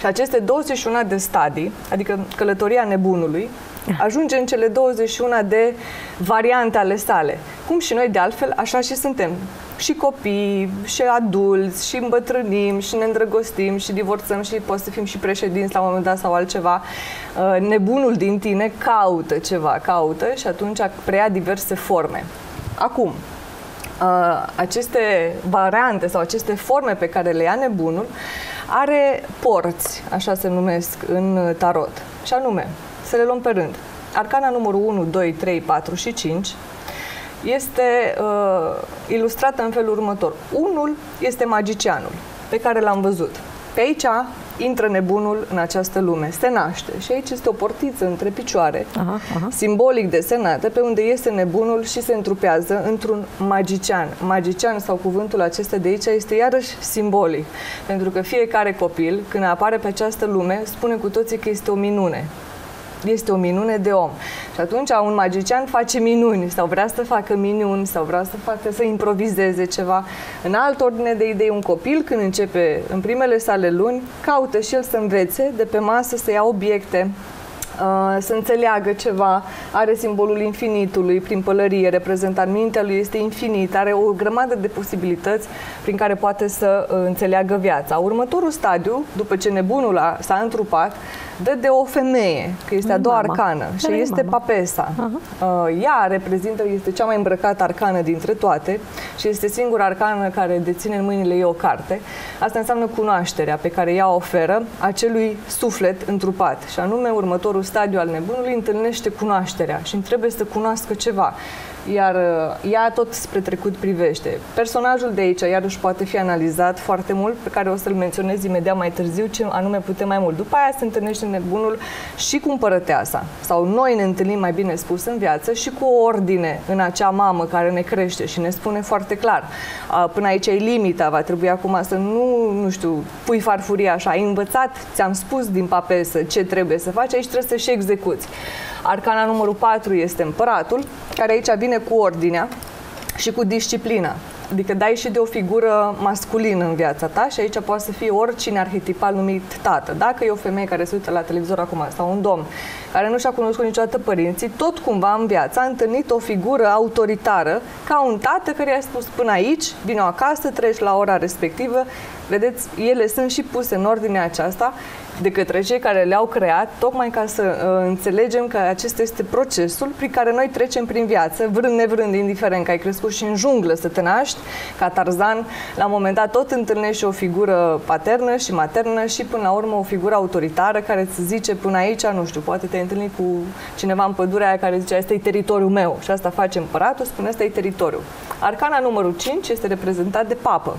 Și aceste 21 de stadii, adică călătoria nebunului, ajunge în cele 21 de variante ale sale. Cum și noi, de altfel, așa și suntem. Și copii, și adulți, și îmbătrânim, și ne îndrăgostim, și divorțăm, și poți să fim și președinți la un moment dat sau altceva. Uh, Nebunul din tine caută ceva, caută și atunci preia diverse forme. Acum, uh, aceste variante sau aceste forme pe care le ia nebunul are porți, așa se numesc în tarot. Și anume, să le luăm pe rând. Arcana numărul 1, 2, 3, 4 și 5 este uh, ilustrată în felul următor. Unul este magicianul, pe care l-am văzut. Pe aici intră nebunul în această lume, se naște și aici este o portiță între picioare, Aha, aha. simbolic desenată, pe unde iese nebunul și se întrupează într-un magician. Magician sau cuvântul acesta de aici este iarăși simbolic, pentru că fiecare copil, când apare pe această lume, spune cu toții că este o minune. Este o minune de om. Și atunci un magician face minuni sau vrea să facă minuni sau vrea să facă să improvizeze ceva. În altă ordine de idei, un copil când începe în primele sale luni, caută și el să învețe de pe masă să ia obiecte, uh, să înțeleagă ceva, are simbolul infinitului prin pălărie, reprezentat mintea lui este infinită, are o grămadă de posibilități prin care poate să uh, înțeleagă viața. Următorul stadiu, după ce nebunul a, s-a întrupat, dă de o femeie, că este a Mm, doua mama. arcană și Care e este mama? Papesa. Uh, Ea reprezintă, este cea mai îmbrăcată arcană dintre toate și este singura arcană care deține în mâinile ei o carte. Asta înseamnă cunoașterea pe care ea o oferă acelui suflet întrupat și anume următorul stadiu al nebunului întâlnește cunoașterea și îmi trebuie să cunoască ceva. Iar uh, ea tot spre trecut privește. Personajul de aici iarăși poate fi analizat foarte mult, pe care o să-l menționez imediat mai târziu, ce anume putem mai mult. După aia se întâlnește nebunul și cu împărăteasa. Sau noi ne întâlnim, mai bine spus, în viață și cu o ordine în acea mamă care ne crește și ne spune foarte clar. a, Până aici e limita, va trebui acum să nu, nu știu, pui farfuria așa. Ai învățat, ți-am spus din papesă ce trebuie să faci, aici trebuie să și execuți. Arcana numărul 4 este împăratul, care aici vine cu ordinea și cu disciplina. Adică dai și de o figură masculină în viața ta și aici poate să fie oricine arhetipal numit tată. Dacă e o femeie care se uită la televizor acum sau un domn care nu și-a cunoscut niciodată părinții, tot cumva în viață a întâlnit o figură autoritară ca un tată care i-a spus până aici, vino acasă, treci la ora respectivă. Vedeți, ele sunt și puse în ordinea aceasta de către cei care le-au creat, tocmai ca să uh, înțelegem că acesta este procesul prin care noi trecem prin viață, vrând nevrând, indiferent că ai crescut și în junglă să te naști, ca Tarzan, la un moment dat tot întâlnești o figură paternă și maternă și până la urmă o figură autoritară care îți zice până aici, nu știu, poate te-ai întâlnit cu cineva în pădurea aia care zice asta e teritoriul meu și asta face împăratul, spune asta e teritoriul. Arcana numărul 5 este reprezentat de papă.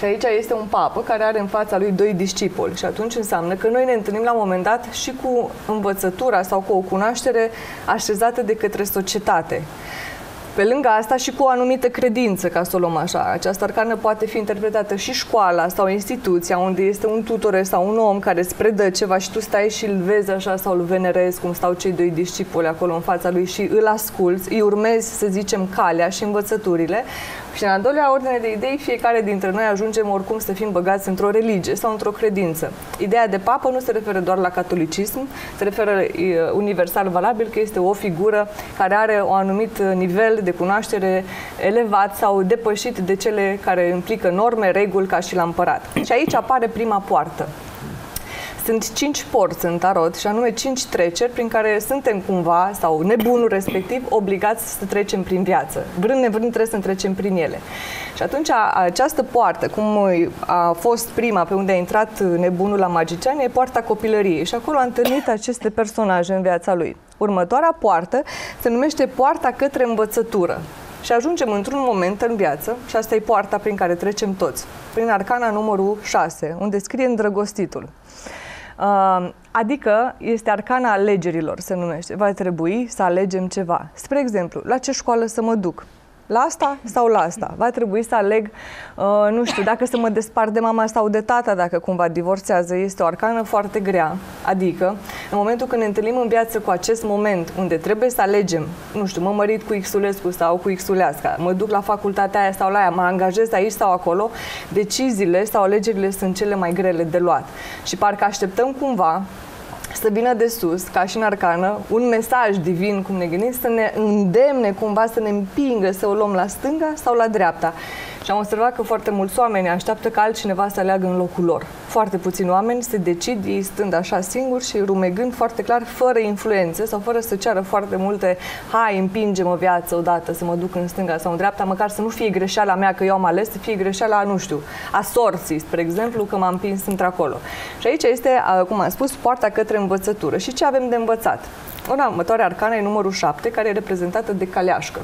Și aici este un papă care are în fața lui doi discipoli și atunci înseamnă că noi ne întâlnim la un moment dat și cu învățătura sau cu o cunoaștere așezată de către societate. Pe lângă asta și cu o anumită credință, ca să o luăm așa. Această arcană poate fi interpretată și școala sau instituția unde este un tutore sau un om care îți predă ceva și tu stai și îl vezi așa sau îl venerezi cum stau cei doi discipoli acolo în fața lui și îl asculți, îi urmezi, să zicem, calea și învățăturile. Și în a doilea ordine de idei, fiecare dintre noi ajungem oricum să fim băgați într-o religie sau într-o credință. Ideea de papă nu se referă doar la catolicism, se referă e, universal valabil că este o figură care are un anumit nivel de cunoaștere elevat sau depășit de cele care implică norme, reguli ca și la împărat. Și aici apare prima poartă. Sunt cinci porți în tarot și anume cinci treceri prin care suntem cumva, sau nebunul respectiv, obligați să trecem prin viață. Vrând nevrând trebuie să trecem prin ele. Și atunci această poartă, cum a fost prima pe unde a intrat nebunul la magician, e poarta copilăriei și acolo a întâlnit aceste personaje în viața lui. Următoarea poartă se numește poarta către învățătură. Și ajungem într-un moment în viață, și asta e poarta prin care trecem toți, prin arcana numărul 6, unde scrie îndrăgostitul. Uh, adică este arcana alegerilor, se numește. Va trebui să alegem ceva. Spre exemplu, la ce școală să mă duc? La asta sau la asta? Va trebui să aleg, uh, nu știu, dacă să mă despart de mama sau de tata, dacă cumva divorțează. Este o arcană foarte grea. Adică, în momentul când ne întâlnim în viață cu acest moment unde trebuie să alegem, nu știu, mă mărit cu Xulescu sau cu Xuleasca, mă duc la facultatea aia sau la aia, mă angajez aici sau acolo, deciziile sau alegerile sunt cele mai grele de luat. Și parcă așteptăm cumva să vină de sus, ca și în arcană, un mesaj divin, cum ne gândim, să ne îndemne cumva, să ne împingă să o luăm la stânga sau la dreapta. Și am observat că foarte mulți oameni așteaptă ca altcineva să aleagă în locul lor. Foarte puțini oameni se decid, ei stând așa singuri și rumegând foarte clar, fără influențe sau fără să ceară foarte multe, hai, împinge-mă viață odată să mă duc în stânga sau în dreapta, măcar să nu fie greșeala mea că eu am ales, să fie greșeala, nu știu, a sorții, spre exemplu, că m-am împins într-acolo. Și aici este, cum am spus, poarta către învățătură. Și ce avem de învățat? Ora următoare arcană e numărul 7, care e reprezentată de caleașcă.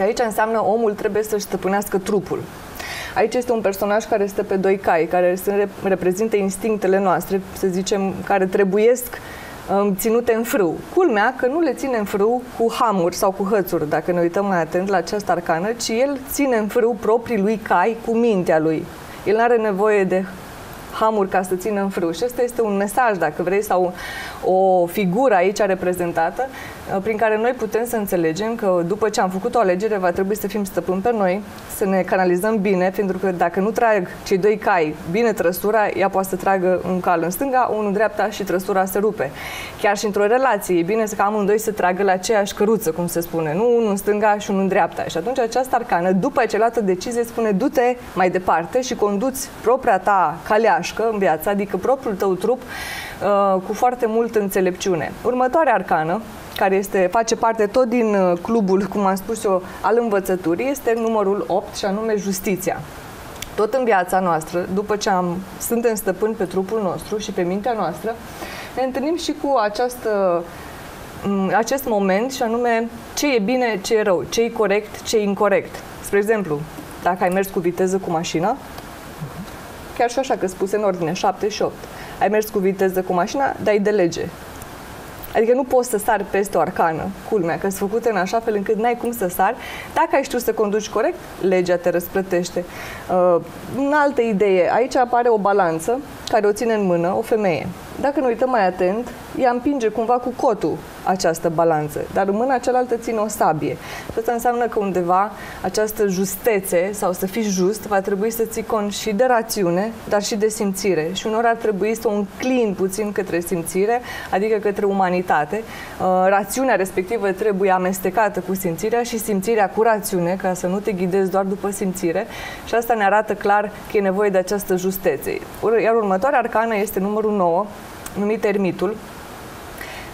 Și aici înseamnă omul trebuie să-și stăpânească trupul. Aici este un personaj care stă pe doi cai, care reprezintă instinctele noastre, să zicem, care trebuiesc um, ținute în frâu. Culmea că nu le ține în frâu cu hamuri sau cu hățuri, dacă ne uităm mai atent la această arcană, ci el ține în frâu proprii lui cai cu mintea lui. El nu are nevoie de hamuri ca să țină în frâu. Și ăsta este un mesaj, dacă vrei, sau o figură aici reprezentată, uh, prin care noi putem să înțelegem că după ce am făcut o alegere, va trebui să fim stăpâni pe noi, să ne canalizăm bine, pentru că dacă nu trag cei doi cai bine trăsura, ea poate să tragă un cal în stânga, unul în dreapta și trăsura se rupe. Chiar și într-o relație, e bine să ca amândoi să tragă la aceeași căruță, cum se spune, nu unul în stânga și unul în dreapta. Și atunci această arcană, după ce luată decizie, spune du-te mai departe și conduți propria ta caleașcă în viață, adică propriul tău trup, uh, cu foarte multă înțelepciune. Următoarea arcană, care este, face parte tot din uh, clubul, cum am spus eu, al învățăturii, este numărul 8 și anume justiția. Tot în viața noastră, după ce am, suntem stăpâni pe trupul nostru și pe mintea noastră, ne întâlnim și cu această, mm, acest moment și anume ce e bine, ce e rău, ce e corect, ce e incorrect. Spre exemplu, dacă ai mers cu viteză cu mașina, chiar și așa că spuse în ordine 7 și 8. Ai mers cu viteză cu mașina, dai de lege. Adică nu poți să sari peste o arcană, culmea, că sunt făcute în așa fel încât n-ai cum să sari. Dacă ai știut să conduci corect, legea te răsplătește. Uh, în altă idee, aici apare o balanță care o ține în mână o femeie. Dacă ne uităm mai atent, ea împinge cumva cu cotul această balanță, dar în mâna cealaltă ține o sabie. Și asta înseamnă că undeva această justețe sau să fii just va trebui să ții cont și de rațiune, dar și de simțire. Și unor ar trebui să o înclin puțin către simțire, adică către umanitate. Uh, rațiunea respectivă trebuie amestecată cu simțirea și simțirea cu rațiune, ca să nu te ghidezi doar după simțire. Și asta ne arată clar că e nevoie de această justețe. Iar următoarea arcană este numărul 9, numit ermitul,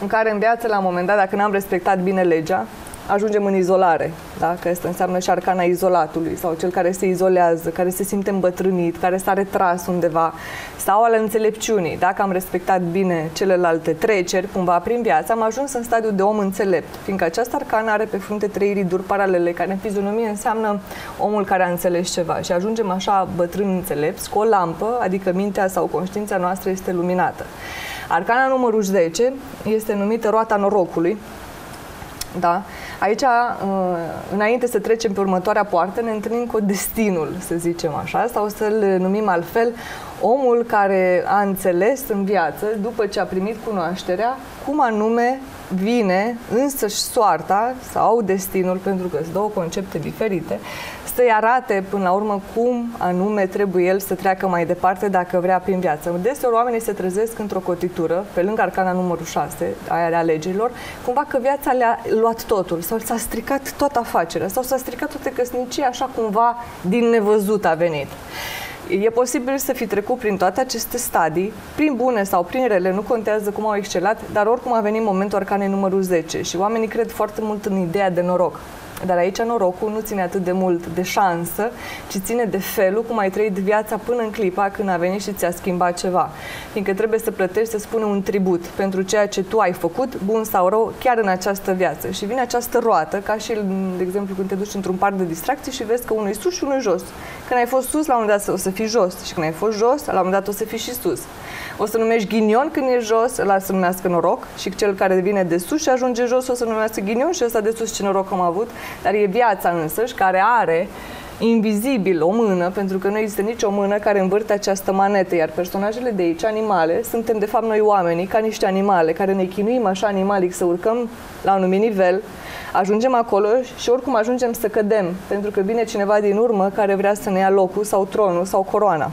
în care în viață, la un moment dat, dacă n-am respectat bine legea, ajungem în izolare, da? că asta înseamnă și șarcana izolatului sau cel care se izolează, care se simte îmbătrânit, care s-a retras undeva, sau al înțelepciunii. Dacă am respectat bine celelalte treceri, cumva prin viață, am ajuns în stadiu de om înțelept, fiindcă această arcană are pe frunte trei riduri paralele, care în fizionomie înseamnă omul care a înțeles ceva și ajungem așa bătrâni înțelepți cu o lampă, adică mintea sau conștiința noastră este luminată. Arcana numărul 10 este numită roata norocului. Da? Aici, uh, înainte să trecem pe următoarea poartă, ne întâlnim cu destinul, să zicem așa, sau să-l numim altfel, omul care a înțeles în viață, după ce a primit cunoașterea, cum anume vine însăși soarta sau destinul, pentru că sunt două concepte diferite, să-i arate până la urmă cum anume trebuie el să treacă mai departe dacă vrea prin viață. Deseori oamenii se trezesc într-o cotitură, pe lângă arcana numărul 6, aia ale alegerilor, cumva că viața le-a luat totul sau s-a stricat toată afacerea sau s-a stricat toată căsnicia așa cumva din nevăzut a venit. E posibil să fi trecut prin toate aceste stadii, prin bune sau prin rele, nu contează cum au excelat, dar oricum a venit momentul arcanei numărul 10 și oamenii cred foarte mult în ideea de noroc. Dar aici norocul nu ține atât de mult de șansă, ci ține de felul cum ai trăit viața până în clipa când a venit și ți-a schimbat ceva. Fiindcă trebuie să plătești, să spune un tribut pentru ceea ce tu ai făcut, bun sau rău, chiar în această viață. Și vine această roată, ca și, de exemplu, când te duci într-un parc de distracții și vezi că unul e sus și unul e jos. Când ai fost sus, la un moment dat o să fii jos. Și când ai fost jos, la un moment dat o să fii și sus. O să numești ghinion când e jos, ăla să numească noroc și cel care vine de sus și ajunge jos o să numească ghinion și ăsta de sus ce noroc am avut. Dar e viața însăși care are invizibil o mână, pentru că nu există nicio mână care învârte această manetă, iar personajele de aici, animale, suntem de fapt noi oamenii, ca niște animale, care ne chinuim așa animalic să urcăm la un anumit nivel, ajungem acolo și oricum ajungem să cădem, pentru că vine cineva din urmă care vrea să ne ia locul sau tronul sau coroana.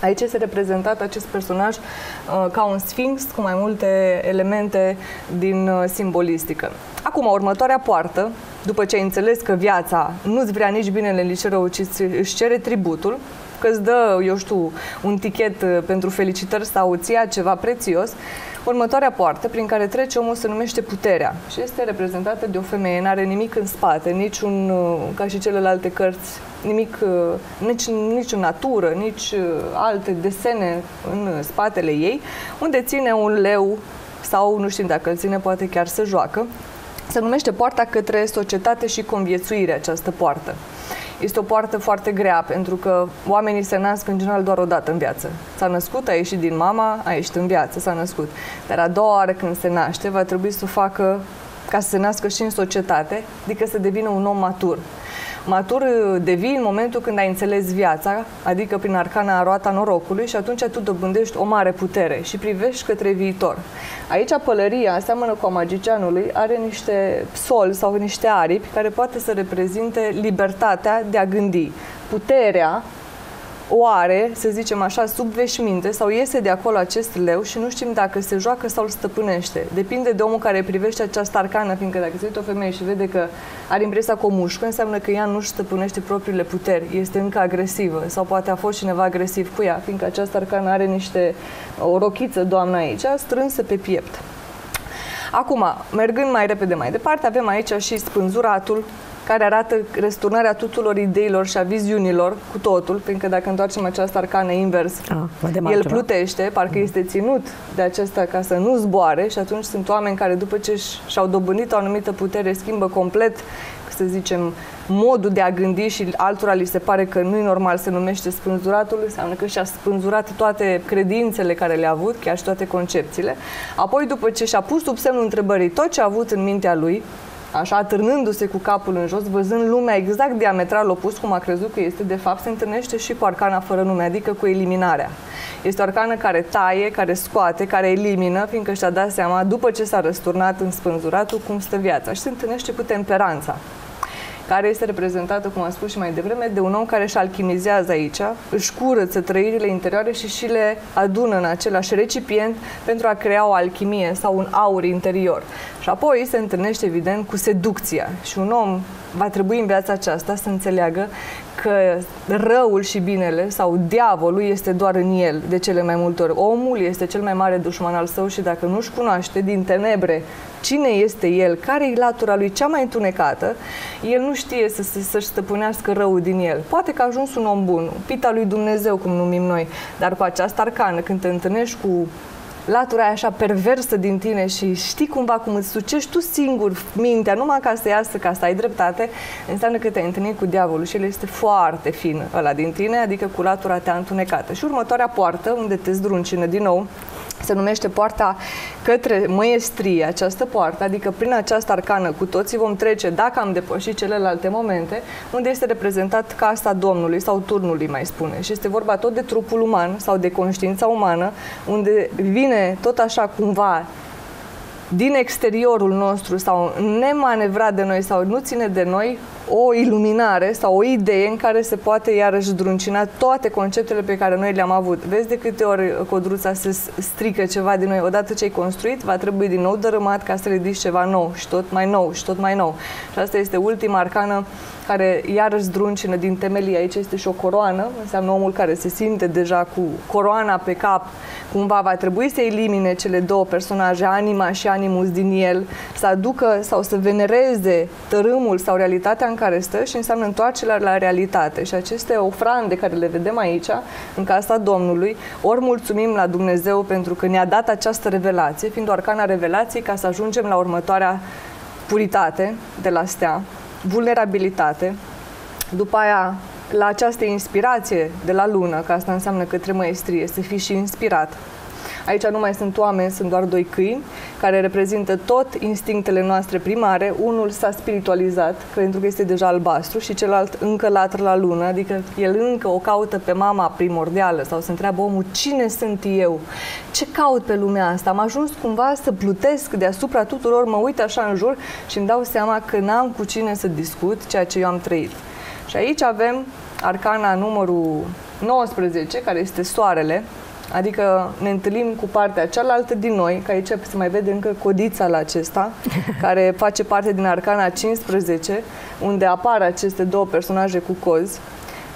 Aici este reprezentat acest personaj uh, ca un sfinx cu mai multe elemente din uh, simbolistică. Acum, următoarea poartă, după ce ai înțeles că viața nu-ți vrea nici binele, nici rău, ci își cere tributul, că îți dă, eu știu, un tichet uh, pentru felicitări sau îți ia ceva prețios, următoarea poartă prin care trece omul se numește puterea și este reprezentată de o femeie, n-are nimic în spate, niciun, uh, ca și celelalte cărți, nimic, uh, nici, nici în natură, nici alte desene în spatele ei, unde ține un leu sau nu știm dacă îl ține, poate chiar să joacă. Se numește poarta către societate și conviețuire această poartă. Este o poartă foarte grea, pentru că oamenii se nasc în general doar o dată în viață. S-a născut, a ieșit din mama, a ieșit în viață, s-a născut. Dar a doua oară când se naște, va trebui să o facă ca să se nască și în societate, adică să devină un om matur. Matur uh, devii în momentul când ai înțeles viața, adică prin arcana roata norocului și atunci tu dobândești o mare putere și privești către viitor. Aici pălăria seamănă cu a magicianului, are niște sol sau niște aripi care poate să reprezinte libertatea de a gândi, puterea o are, să zicem așa, sub veșminte sau iese de acolo acest leu și nu știm dacă se joacă sau îl stăpânește. Depinde de omul care privește această arcană, fiindcă dacă se uită o femeie și vede că are impresia că o mușcă, înseamnă că ea nu-și stăpânește propriile puteri, este încă agresivă sau poate a fost cineva agresiv cu ea, fiindcă această arcană are niște, o rochiță, doamna aici, strânsă pe piept. Acum, mergând mai repede mai departe, avem aici și spânzuratul, care arată răsturnarea tuturor ideilor și a viziunilor cu totul, pentru că dacă întoarcem această arcană invers, a, el altceva. plutește, parcă este ținut de acesta ca să nu zboare și atunci sunt oameni care după ce și-au dobândit o anumită putere schimbă complet să zicem, modul de a gândi și altora li se pare că nu e normal să numește spânzuratul, înseamnă că și-a spânzurat toate credințele care le-a avut, chiar și toate concepțiile. Apoi, după ce și-a pus sub semnul întrebării tot ce a avut în mintea lui, așa, târnându-se cu capul în jos, văzând lumea exact diametral opus, cum a crezut că este, de fapt, se întâlnește și cu arcana fără nume, adică cu eliminarea. Este o arcană care taie, care scoate, care elimină, fiindcă și-a dat seama, după ce s-a răsturnat în spânzuratul, cum stă viața și se întâlnește cu temperanța care este reprezentată, cum am spus și mai devreme, de un om care își alchimizează aici, își curăță trăirile interioare și și le adună în același recipient pentru a crea o alchimie sau un aur interior. Și apoi se întâlnește, evident, cu seducția. Și un om va trebui în viața aceasta să înțeleagă că răul și binele sau diavolul este doar în el de cele mai multe ori. Omul este cel mai mare dușman al său și dacă nu-și cunoaște din tenebre cine este el, care e latura lui cea mai întunecată, el nu știe să, să, să-și stăpânească răul din el. Poate că a ajuns un om bun, pita lui Dumnezeu, cum numim noi, dar cu această arcană, când te întâlnești cu latura aia așa perversă din tine și știi cumva cum îți sucești tu singur mintea, numai ca să iasă, ca să ai dreptate, înseamnă că te-ai întâlnit cu diavolul și el este foarte fin ăla din tine, adică cu latura ta întunecată. Și următoarea poartă, unde te zdruncină din nou, se numește poarta către măiestrie, această poartă, adică prin această arcană cu toții vom trece, dacă am depășit celelalte momente, unde este reprezentat casa Domnului sau turnului, mai spune. Și este vorba tot de trupul uman sau de conștiința umană, unde vine tot așa cumva din exteriorul nostru sau nemanevrat de noi sau nu ține de noi o iluminare sau o idee în care se poate iarăși druncina toate conceptele pe care noi le-am avut. Vezi de câte ori codruța se strică ceva din noi. Odată ce ai construit, va trebui din nou dărâmat ca să ridici ceva nou și tot mai nou și tot mai nou. Și asta este ultima arcană care iarăși zdruncină din temelie. Aici este și o coroană, înseamnă omul care se simte deja cu coroana pe cap, cumva va trebui să elimine cele două personaje, anima și animus din el, să aducă sau să venereze tărâmul sau realitatea în care stă și înseamnă întoarcerea la realitate. Și aceste ofrande care le vedem aici, în casa Domnului, ori mulțumim la Dumnezeu pentru că ne-a dat această revelație, fiind o arcana revelației, ca să ajungem la următoarea puritate de la stea, vulnerabilitate, după aia la această inspirație de la lună, că asta înseamnă către măestrie, să fii și inspirat. Aici nu mai sunt oameni, sunt doar doi câini care reprezintă tot instinctele noastre primare. Unul s-a spiritualizat pentru că este deja albastru și celălalt încă latră la lună, adică el încă o caută pe mama primordială sau se întreabă omul cine sunt eu, ce caut pe lumea asta. Am ajuns cumva să plutesc deasupra tuturor, mă uit așa în jur și îmi dau seama că n-am cu cine să discut ceea ce eu am trăit. Și aici avem arcana numărul 19, care este soarele, Adică ne întâlnim cu partea cealaltă din noi, că aici se mai vede încă codița la acesta, care face parte din Arcana 15, unde apar aceste două personaje cu cozi.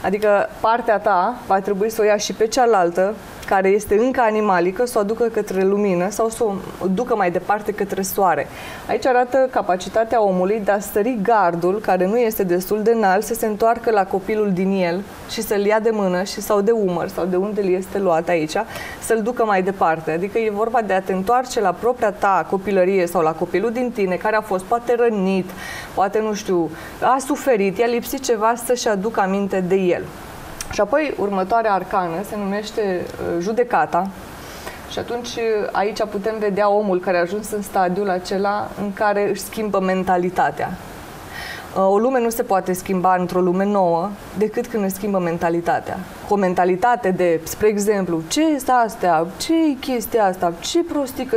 Adică partea ta va trebui să o ia și pe cealaltă, care este încă animalică, să o aducă către lumină sau să o ducă mai departe către soare. Aici arată capacitatea omului de a stări gardul, care nu este destul de înalt, să se întoarcă la copilul din el și să-l ia de mână și sau de umăr sau de unde îl este luat aici, să-l ducă mai departe. Adică e vorba de a te întoarce la propria ta copilărie sau la copilul din tine care a fost poate rănit, poate nu știu, a suferit, i-a lipsit ceva să-și aducă aminte de el. Și apoi următoarea arcană se numește uh, judecata. Și atunci uh, aici putem vedea omul care a ajuns în stadiul acela în care își schimbă mentalitatea. O lume nu se poate schimba într-o lume nouă decât când ne schimbă mentalitatea. Cu o mentalitate de, spre exemplu, ce este astea, ce e chestia asta, ce prostică,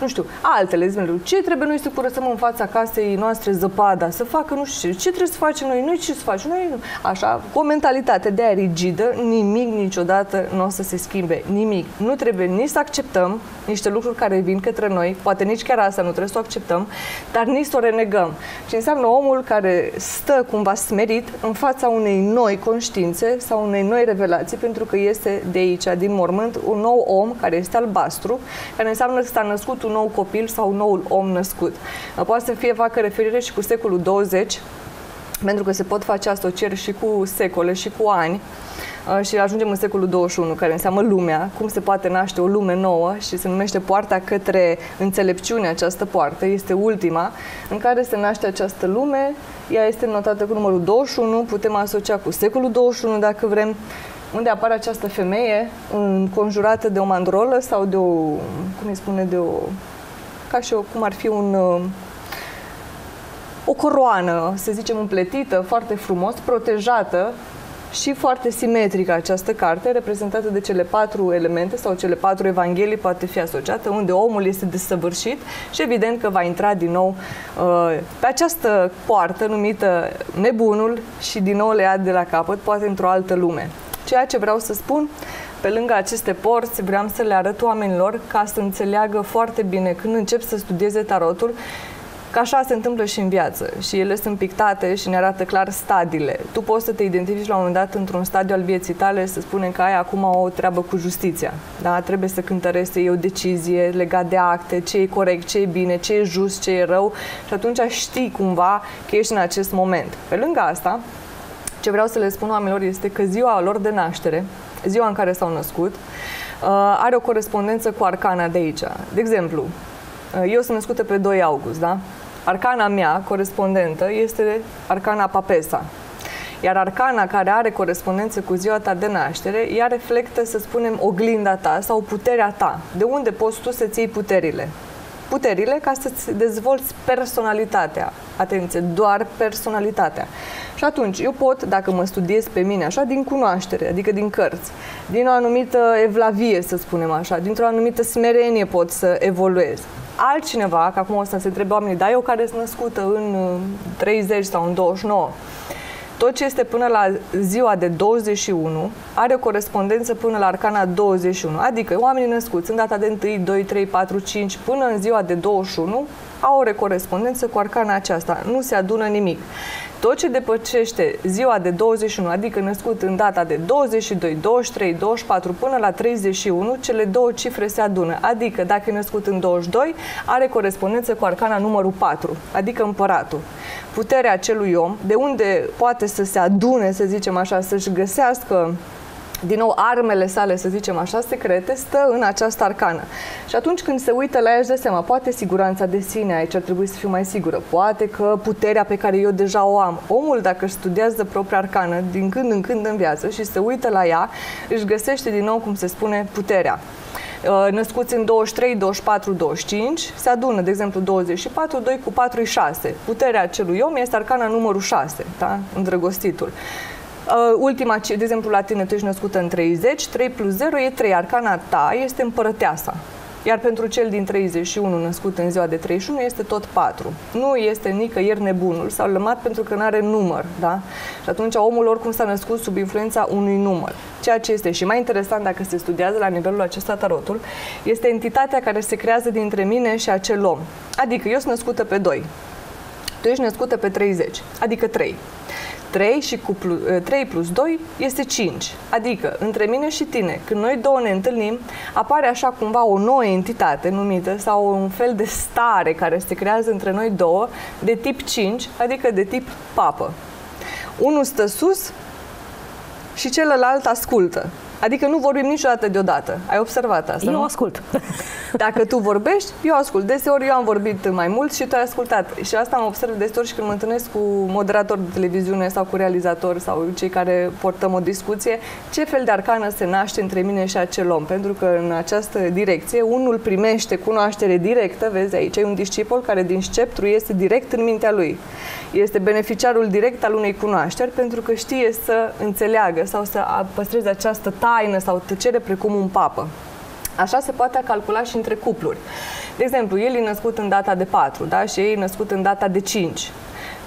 nu știu, altele, exemplu, ce trebuie noi să curățăm în fața casei noastre zăpada, să facă nu știu ce, ce trebuie să facem noi, noi ce să facem, noi, așa, cu o mentalitate de aia rigidă, nimic niciodată nu o să se schimbe, nimic. Nu trebuie nici să acceptăm niște lucruri care vin către noi, poate nici chiar asta nu trebuie să o acceptăm, dar nici să o renegăm. Și înseamnă omul care stă cumva smerit în fața unei noi conștiințe sau unei noi revelații, pentru că este de aici, din mormânt, un nou om care este albastru, care înseamnă că s-a născut un nou copil sau un nou om născut. Poate să fie, facă referire și cu secolul 20, pentru că se pot face asocieri și cu secole și cu ani. Uh, și ajungem în secolul 21, care înseamnă lumea, cum se poate naște o lume nouă și se numește poarta către înțelepciune, această poartă, este ultima, în care se naște această lume, ea este notată cu numărul 21, putem asocia cu secolul 21 dacă vrem, unde apare această femeie înconjurată de o mandrolă sau de o, cum îi spune, de o, ca și o, cum ar fi un, uh, o coroană, să zicem, împletită, foarte frumos, protejată și foarte simetrică această carte, reprezentată de cele patru elemente sau cele patru evanghelii, poate fi asociată, unde omul este desăvârșit și evident că va intra din nou uh, pe această poartă numită nebunul și din nou le ia de la capăt, poate într-o altă lume. Ceea ce vreau să spun, pe lângă aceste porți, vreau să le arăt oamenilor ca să înțeleagă foarte bine când încep să studieze tarotul Că așa se întâmplă și în viață și ele sunt pictate și ne arată clar stadiile. Tu poți să te identifici la un moment dat într-un stadiu al vieții tale, să spunem că ai acum o treabă cu justiția. Da? Trebuie să cântărești, să iei o decizie legat de acte, ce e corect, ce e bine, ce e just, ce e rău și atunci știi cumva că ești în acest moment. Pe lângă asta, ce vreau să le spun oamenilor este că ziua lor de naștere, ziua în care s-au născut, uh, are o corespondență cu arcana de aici. De exemplu, uh, eu sunt născută pe 2 august, da? Arcana mea corespondentă este arcana papesa. Iar arcana care are corespondență cu ziua ta de naștere, ea reflectă, să spunem, oglinda ta sau puterea ta. De unde poți tu să-ți iei puterile? Puterile ca să-ți dezvolți personalitatea. Atenție, doar personalitatea. Și atunci, eu pot, dacă mă studiez pe mine așa, din cunoaștere, adică din cărți, din o anumită evlavie, să spunem așa, dintr-o anumită smerenie pot să evoluez. Altcineva, că acum o să se întrebe oamenii, dar eu care sunt născută în 30 sau în 29, tot ce este până la ziua de 21 are o corespondență până la arcana 21, adică oamenii născuți în data de 1, 2, 3, 4, 5 până în ziua de 21 au o corespondență cu arcana aceasta, nu se adună nimic. Tot ce depășește ziua de 21, adică născut în data de 22, 23, 24 până la 31, cele două cifre se adună. Adică dacă e născut în 22, are corespondență cu arcana numărul 4, adică împăratul. Puterea acelui om, de unde poate să se adune, să zicem așa, să-și găsească din nou, armele sale, să zicem așa, secrete, stă în această arcană. Și atunci când se uită la ea, își dă seama, poate siguranța de sine, aici ar trebui să fiu mai sigură, poate că puterea pe care eu deja o am. Omul, dacă își studiază propria arcană, din când în când în viață și se uită la ea, își găsește din nou, cum se spune, puterea uh, născuți în 23, 24, 25, se adună, de exemplu, 24, 2 cu 4 e 6. Puterea acelui om este arcana numărul 6, da? îndrăgostitul. Uh, ultima, de exemplu, la tine, tu ești născută în 30, 3 plus 0 e 3, arcana ta este împărăteasa. Iar pentru cel din 31 născut în ziua de 31 este tot 4. Nu este nicăieri nebunul, s-a lămat pentru că nu are număr, da? Și atunci omul oricum s-a născut sub influența unui număr. Ceea ce este și mai interesant dacă se studiază la nivelul acesta tarotul, este entitatea care se creează dintre mine și acel om. Adică eu sunt născută pe 2. Tu ești născută pe 30, adică 3. 3 și cu plus, 3 plus 2 este 5. Adică, între mine și tine, când noi două ne întâlnim, apare așa cumva o nouă entitate numită sau un fel de stare care se creează între noi două de tip 5, adică de tip papă. Unul stă sus și celălalt ascultă. Adică nu vorbim niciodată deodată. Ai observat asta, Eu nu? ascult. Dacă tu vorbești, eu ascult. Deseori eu am vorbit mai mult și tu ai ascultat. Și asta am observat deseori și când mă întâlnesc cu moderatori de televiziune sau cu realizatori sau cei care portăm o discuție, ce fel de arcană se naște între mine și acel om. Pentru că în această direcție, unul primește cunoaștere directă, vezi aici, e un discipol care din sceptru este direct în mintea lui. Este beneficiarul direct al unei cunoașteri pentru că știe să înțeleagă sau să păstreze această taină sau tăcere precum un papă. Așa se poate calcula și între cupluri. De exemplu, el e născut în data de 4, da? și ei e născut în data de 5.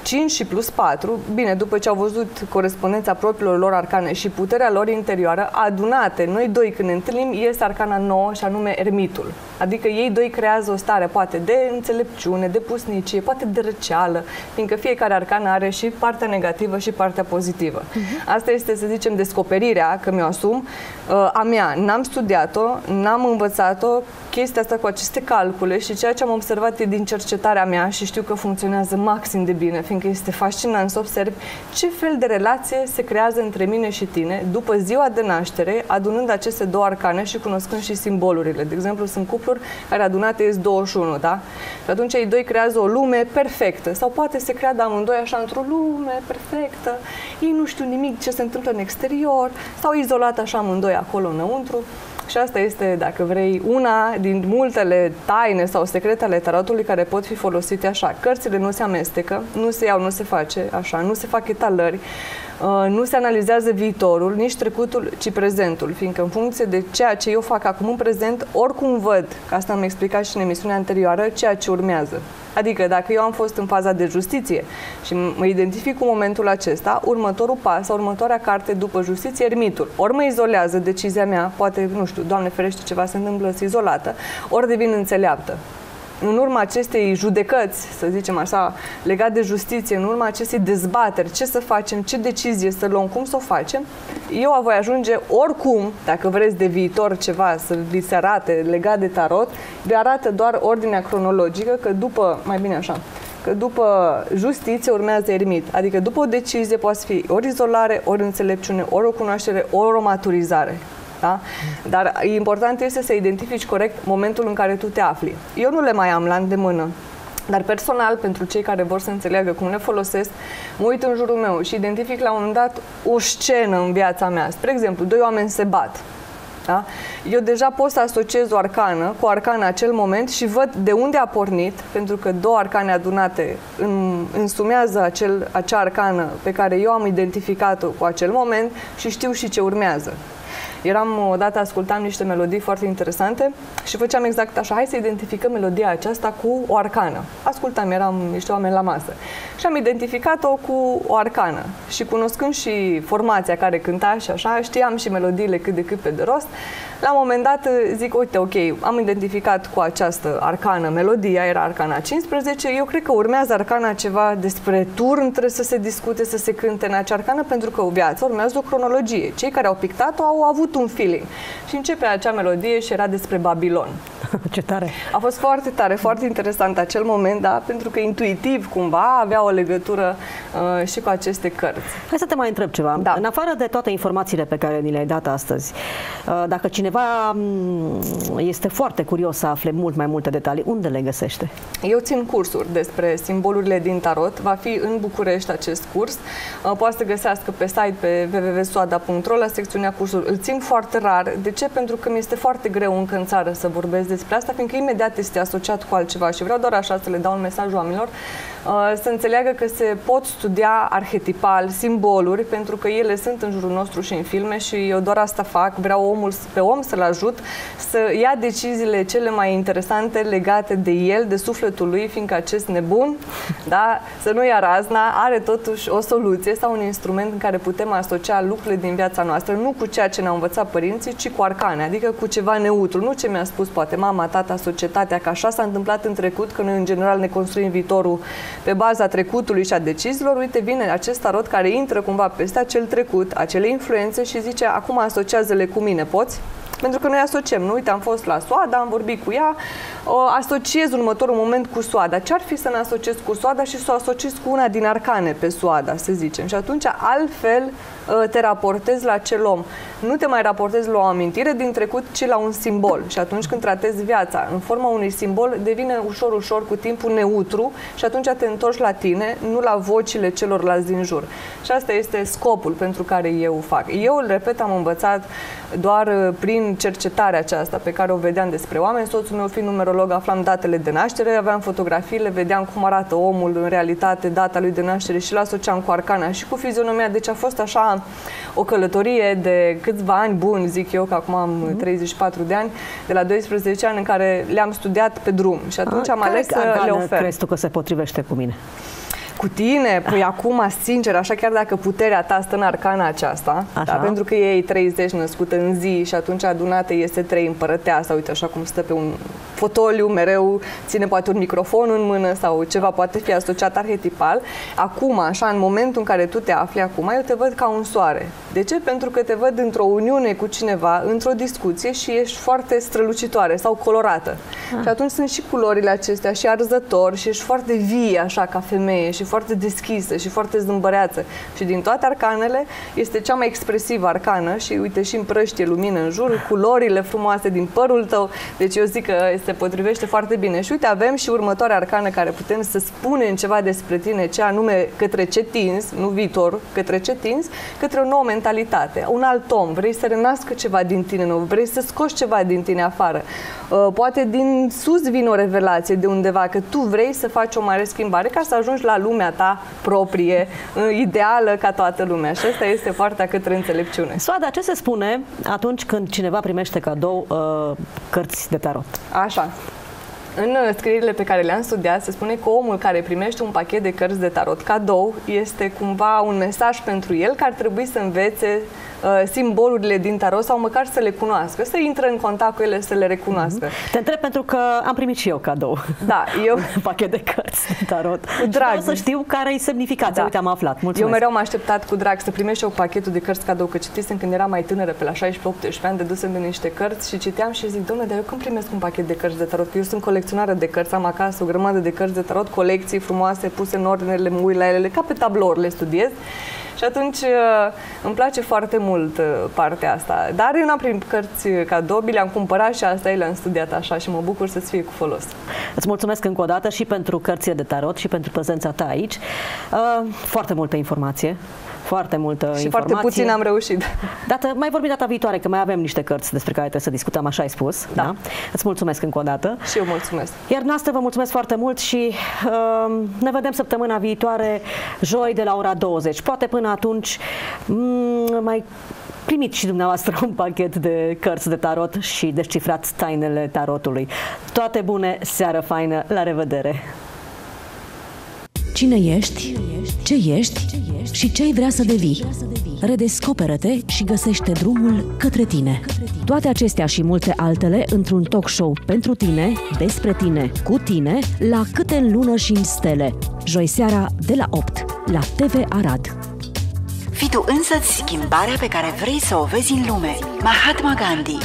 5 și plus 4, bine, după ce au văzut corespondența propriilor lor arcane și puterea lor interioară, adunate, noi doi când ne întâlnim, iese arcana nouă și anume ermitul. Adică ei doi creează o stare, poate de înțelepciune, de pusnicie, poate de răceală, fiindcă fiecare arcană are și partea negativă și partea pozitivă. Uh-huh. Asta este, să zicem, descoperirea, că mi-o asum, uh, a mea. N-am studiat-o, n-am învățat-o, chestia asta cu aceste calcule și ceea ce am observat e din cercetarea mea și știu că funcționează maxim de bine, fiindcă este fascinant să observ ce fel de relație se creează între mine și tine după ziua de naștere, adunând aceste două arcane și cunoscând și simbolurile. De exemplu, sunt cupluri care adunate ies 21, da? Și atunci ei doi creează o lume perfectă. Sau poate se creadă amândoi așa într-o lume perfectă, ei nu știu nimic ce se întâmplă în exterior, sau izolat așa amândoi acolo înăuntru. Și asta este, dacă vrei, una din multele taine sau secrete ale tarotului care pot fi folosite așa. Cărțile nu se amestecă, nu se iau, nu se face așa, nu se fac etalări, uh, nu se analizează viitorul, nici trecutul, ci prezentul, fiindcă în funcție de ceea ce eu fac acum în prezent, oricum văd, că asta am explicat și în emisiunea anterioară, ceea ce urmează. Adică dacă eu am fost în faza de justiție și mă identific cu momentul acesta, următorul pas sau următoarea carte după justiție, ermitul. Ori mă izolează decizia mea, poate, nu știu, Doamne ferește ceva se întâmplă, izolată, ori devin înțeleaptă în urma acestei judecăți, să zicem așa, legat de justiție, în urma acestei dezbateri, ce să facem, ce decizie să luăm, cum să o facem, eu voi ajunge oricum, dacă vreți de viitor ceva să vi se arate legat de tarot, vi arată doar ordinea cronologică, că după, mai bine așa, că după justiție urmează ermit. Adică după o decizie poate fi ori izolare, ori înțelepciune, ori o cunoaștere, ori o maturizare. Da? Dar important este să identifici corect momentul în care tu te afli. Eu nu le mai am la îndemână. Dar personal, pentru cei care vor să înțeleagă cum le folosesc, mă uit în jurul meu și identific la un moment dat o scenă în viața mea. Spre exemplu, doi oameni se bat. Da? Eu deja pot să asociez o arcană cu arcana acel moment și văd de unde a pornit, pentru că două arcane adunate însumează acel, acea arcană pe care eu am identificat-o cu acel moment și știu și ce urmează. Eram odată, ascultam niște melodii foarte interesante și făceam exact așa, hai să identificăm melodia aceasta cu o arcană. Ascultam, eram niște oameni la masă și am identificat-o cu o arcană. Și cunoscând și formația care cânta și așa, știam și melodiile cât de cât pe de rost, la un moment dat zic, uite, ok, am identificat cu această arcană melodia, era arcana 15, eu cred că urmează arcana ceva despre turn, trebuie să se discute, să se cânte în acea arcană, pentru că o viață urmează o cronologie. Cei care au pictat-o au avut un feeling. Și începe acea melodie și era despre Babilon. Ce tare! A fost foarte tare, foarte interesant acel moment, da, pentru că intuitiv cumva avea o legătură uh, și cu aceste cărți. Hai să te mai întreb ceva. Da. În afară de toate informațiile pe care ni le-ai dat astăzi, uh, dacă cineva mm, este foarte curios să afle mult mai multe detalii, unde le găsește? Eu țin cursuri despre simbolurile din tarot. Va fi în București acest curs. Uh, poate să găsească pe site pe www.soada.ro la secțiunea cursuri. Îl țin foarte rar. De ce? Pentru că mi este foarte greu încă în țară să vorbesc despre asta, fiindcă imediat este asociat cu altceva și vreau doar așa să le dau un mesaj oamenilor uh, să înțeleagă că se pot studia arhetipal, simboluri, pentru că ele sunt în jurul nostru și în filme și eu doar asta fac. Vreau omul, pe om să-l ajut să ia deciziile cele mai interesante legate de el, de sufletul lui, fiindcă acest nebun, da, să nu ia razna, are totuși o soluție sau un instrument în care putem asocia lucrurile din viața noastră, nu cu ceea ce ne-au învățat părinții, ci cu arcane, adică cu ceva neutru, nu ce mi-a spus poate mama, tata, societatea, că așa s-a întâmplat în trecut, că noi în general ne construim viitorul pe baza trecutului și a deciziilor. Uite, vine acest tarot care intră cumva peste acel trecut, acele influențe și zice, acum asociază-le cu mine, poți? Pentru că noi asociem, nu? Uite, am fost la Soada, am vorbit cu ea, o, asociez următorul moment cu Soada. Ce-ar fi să ne asociez cu Soada și să o asociez cu una din arcane pe Soada, să zicem? Și atunci altfel ă, te raportezi la acel om. Nu te mai raportezi la o amintire din trecut, ci la un simbol. Și atunci când tratezi viața în forma unui simbol, devine ușor, ușor cu timpul neutru și atunci te întorci la tine, nu la vocile celorlalți din jur. Și asta este scopul pentru care eu fac. Eu, îl repet, am învățat doar ă, prin cercetarea aceasta pe care o vedeam despre oameni. Soțul meu fiind numerolog, aflam datele de naștere, aveam fotografiile, vedeam cum arată omul în realitate, data lui de naștere și l-asociam cu arcana și cu fizionomia. Deci a fost așa o călătorie de câțiva ani buni, zic eu, că acum am 34 de ani, de la 12 ani în care le-am studiat pe drum și atunci am Care ales să le arcană ofer. crezi tu că se potrivește cu mine? Cu tine, păi acum, sincer, așa chiar dacă puterea ta stă în arcana aceasta, Așa. da, pentru că ei 30 născută în zi și atunci adunată este 3 împărăteasa, uite așa cum stă pe un fotoliu, mereu ține poate un microfon în mână sau ceva poate fi asociat arhetipal. Acum, așa, în momentul în care tu te afli acum, eu te văd ca un soare. De ce? Pentru că te văd într-o uniune cu cineva, într-o discuție și ești foarte strălucitoare sau colorată. Și atunci sunt și culorile acestea și arzător și ești foarte vie așa ca femeie și foarte deschisă și foarte zâmbăreață. Și din toate arcanele este cea mai expresivă arcană și uite și împrăștie lumină în jur, culorile frumoase din părul tău. Deci eu zic că se potrivește foarte bine. Și uite, avem și următoarea arcană care putem să spunem ceva despre tine, ce anume către ce tins, nu viitor, către ce tins, către o nouă mentalitate, un alt om. Vrei să renască ceva din tine nou, vrei să scoți ceva din tine afară. Uh, Poate din sus vine o revelație de undeva, că tu vrei să faci o mare schimbare ca să ajungi la lumea ta proprie, uh, ideală ca toată lumea. Și asta este partea către înțelepciune. Soada, ce se spune atunci când cineva primește cadou uh, cărți de tarot? Așa. În uh, scrierile pe care le-am studiat se spune că omul care primește un pachet de cărți de tarot cadou este cumva un mesaj pentru el că ar trebui să învețe uh, simbolurile din tarot sau măcar să le cunoască, să intre în contact cu ele, să le recunoască. Te întreb pentru că am primit și eu cadou. Da, eu un pachet de cărți de tarot. Cu drag. Vreau să știu care e semnificația. Da. Uite, am aflat. Mulțumesc. Eu mereu m-am așteptat cu drag să primești și eu pachetul de cărți cadou, că citisem când eram mai tânără, pe la 16-18 ani, dedusem de niște cărți și citeam și zic, domnule, dar eu când primesc un pachet de cărți de tarot? Că eu sunt colecționară de cărți, am acasă o grămadă de cărți de tarot, colecții frumoase, puse în ordine, le mă uit la ele, ca pe tablouri le studiez. Și atunci uh, îmi place foarte mult uh, partea asta. Dar eu n-am primit cărți cadou, le-am cumpărat și asta le-am studiat așa și mă bucur să-ți fie cu folos. Îți mulțumesc încă o dată și pentru cărțile de tarot și pentru prezența ta aici. Uh, foarte multă informație. Foarte multă Și informație. foarte puțin am reușit. Dată, mai vorbim data viitoare, că mai avem niște cărți despre care trebuie să discutăm, așa ai spus. Da. Îți mulțumesc încă o dată. Și eu mulțumesc. Iar noastră vă mulțumesc foarte mult și uh, ne vedem săptămâna viitoare, joi de la ora 20. Poate până atunci mm, mai primit și dumneavoastră un pachet de cărți de tarot și descifrat tainele tarotului. Toate bune, seară faină, la revedere! Cine ești, ce ești și ce ai vrea să devii. Redescoperă-te și găsește drumul către tine. Toate acestea și multe altele într-un talk show pentru tine, despre tine, cu tine, la câte în lună și în stele. Joi seara de la 8 la TV Arad. Fii tu însăți schimbarea pe care vrei să o vezi în lume. Mahatma Gandhi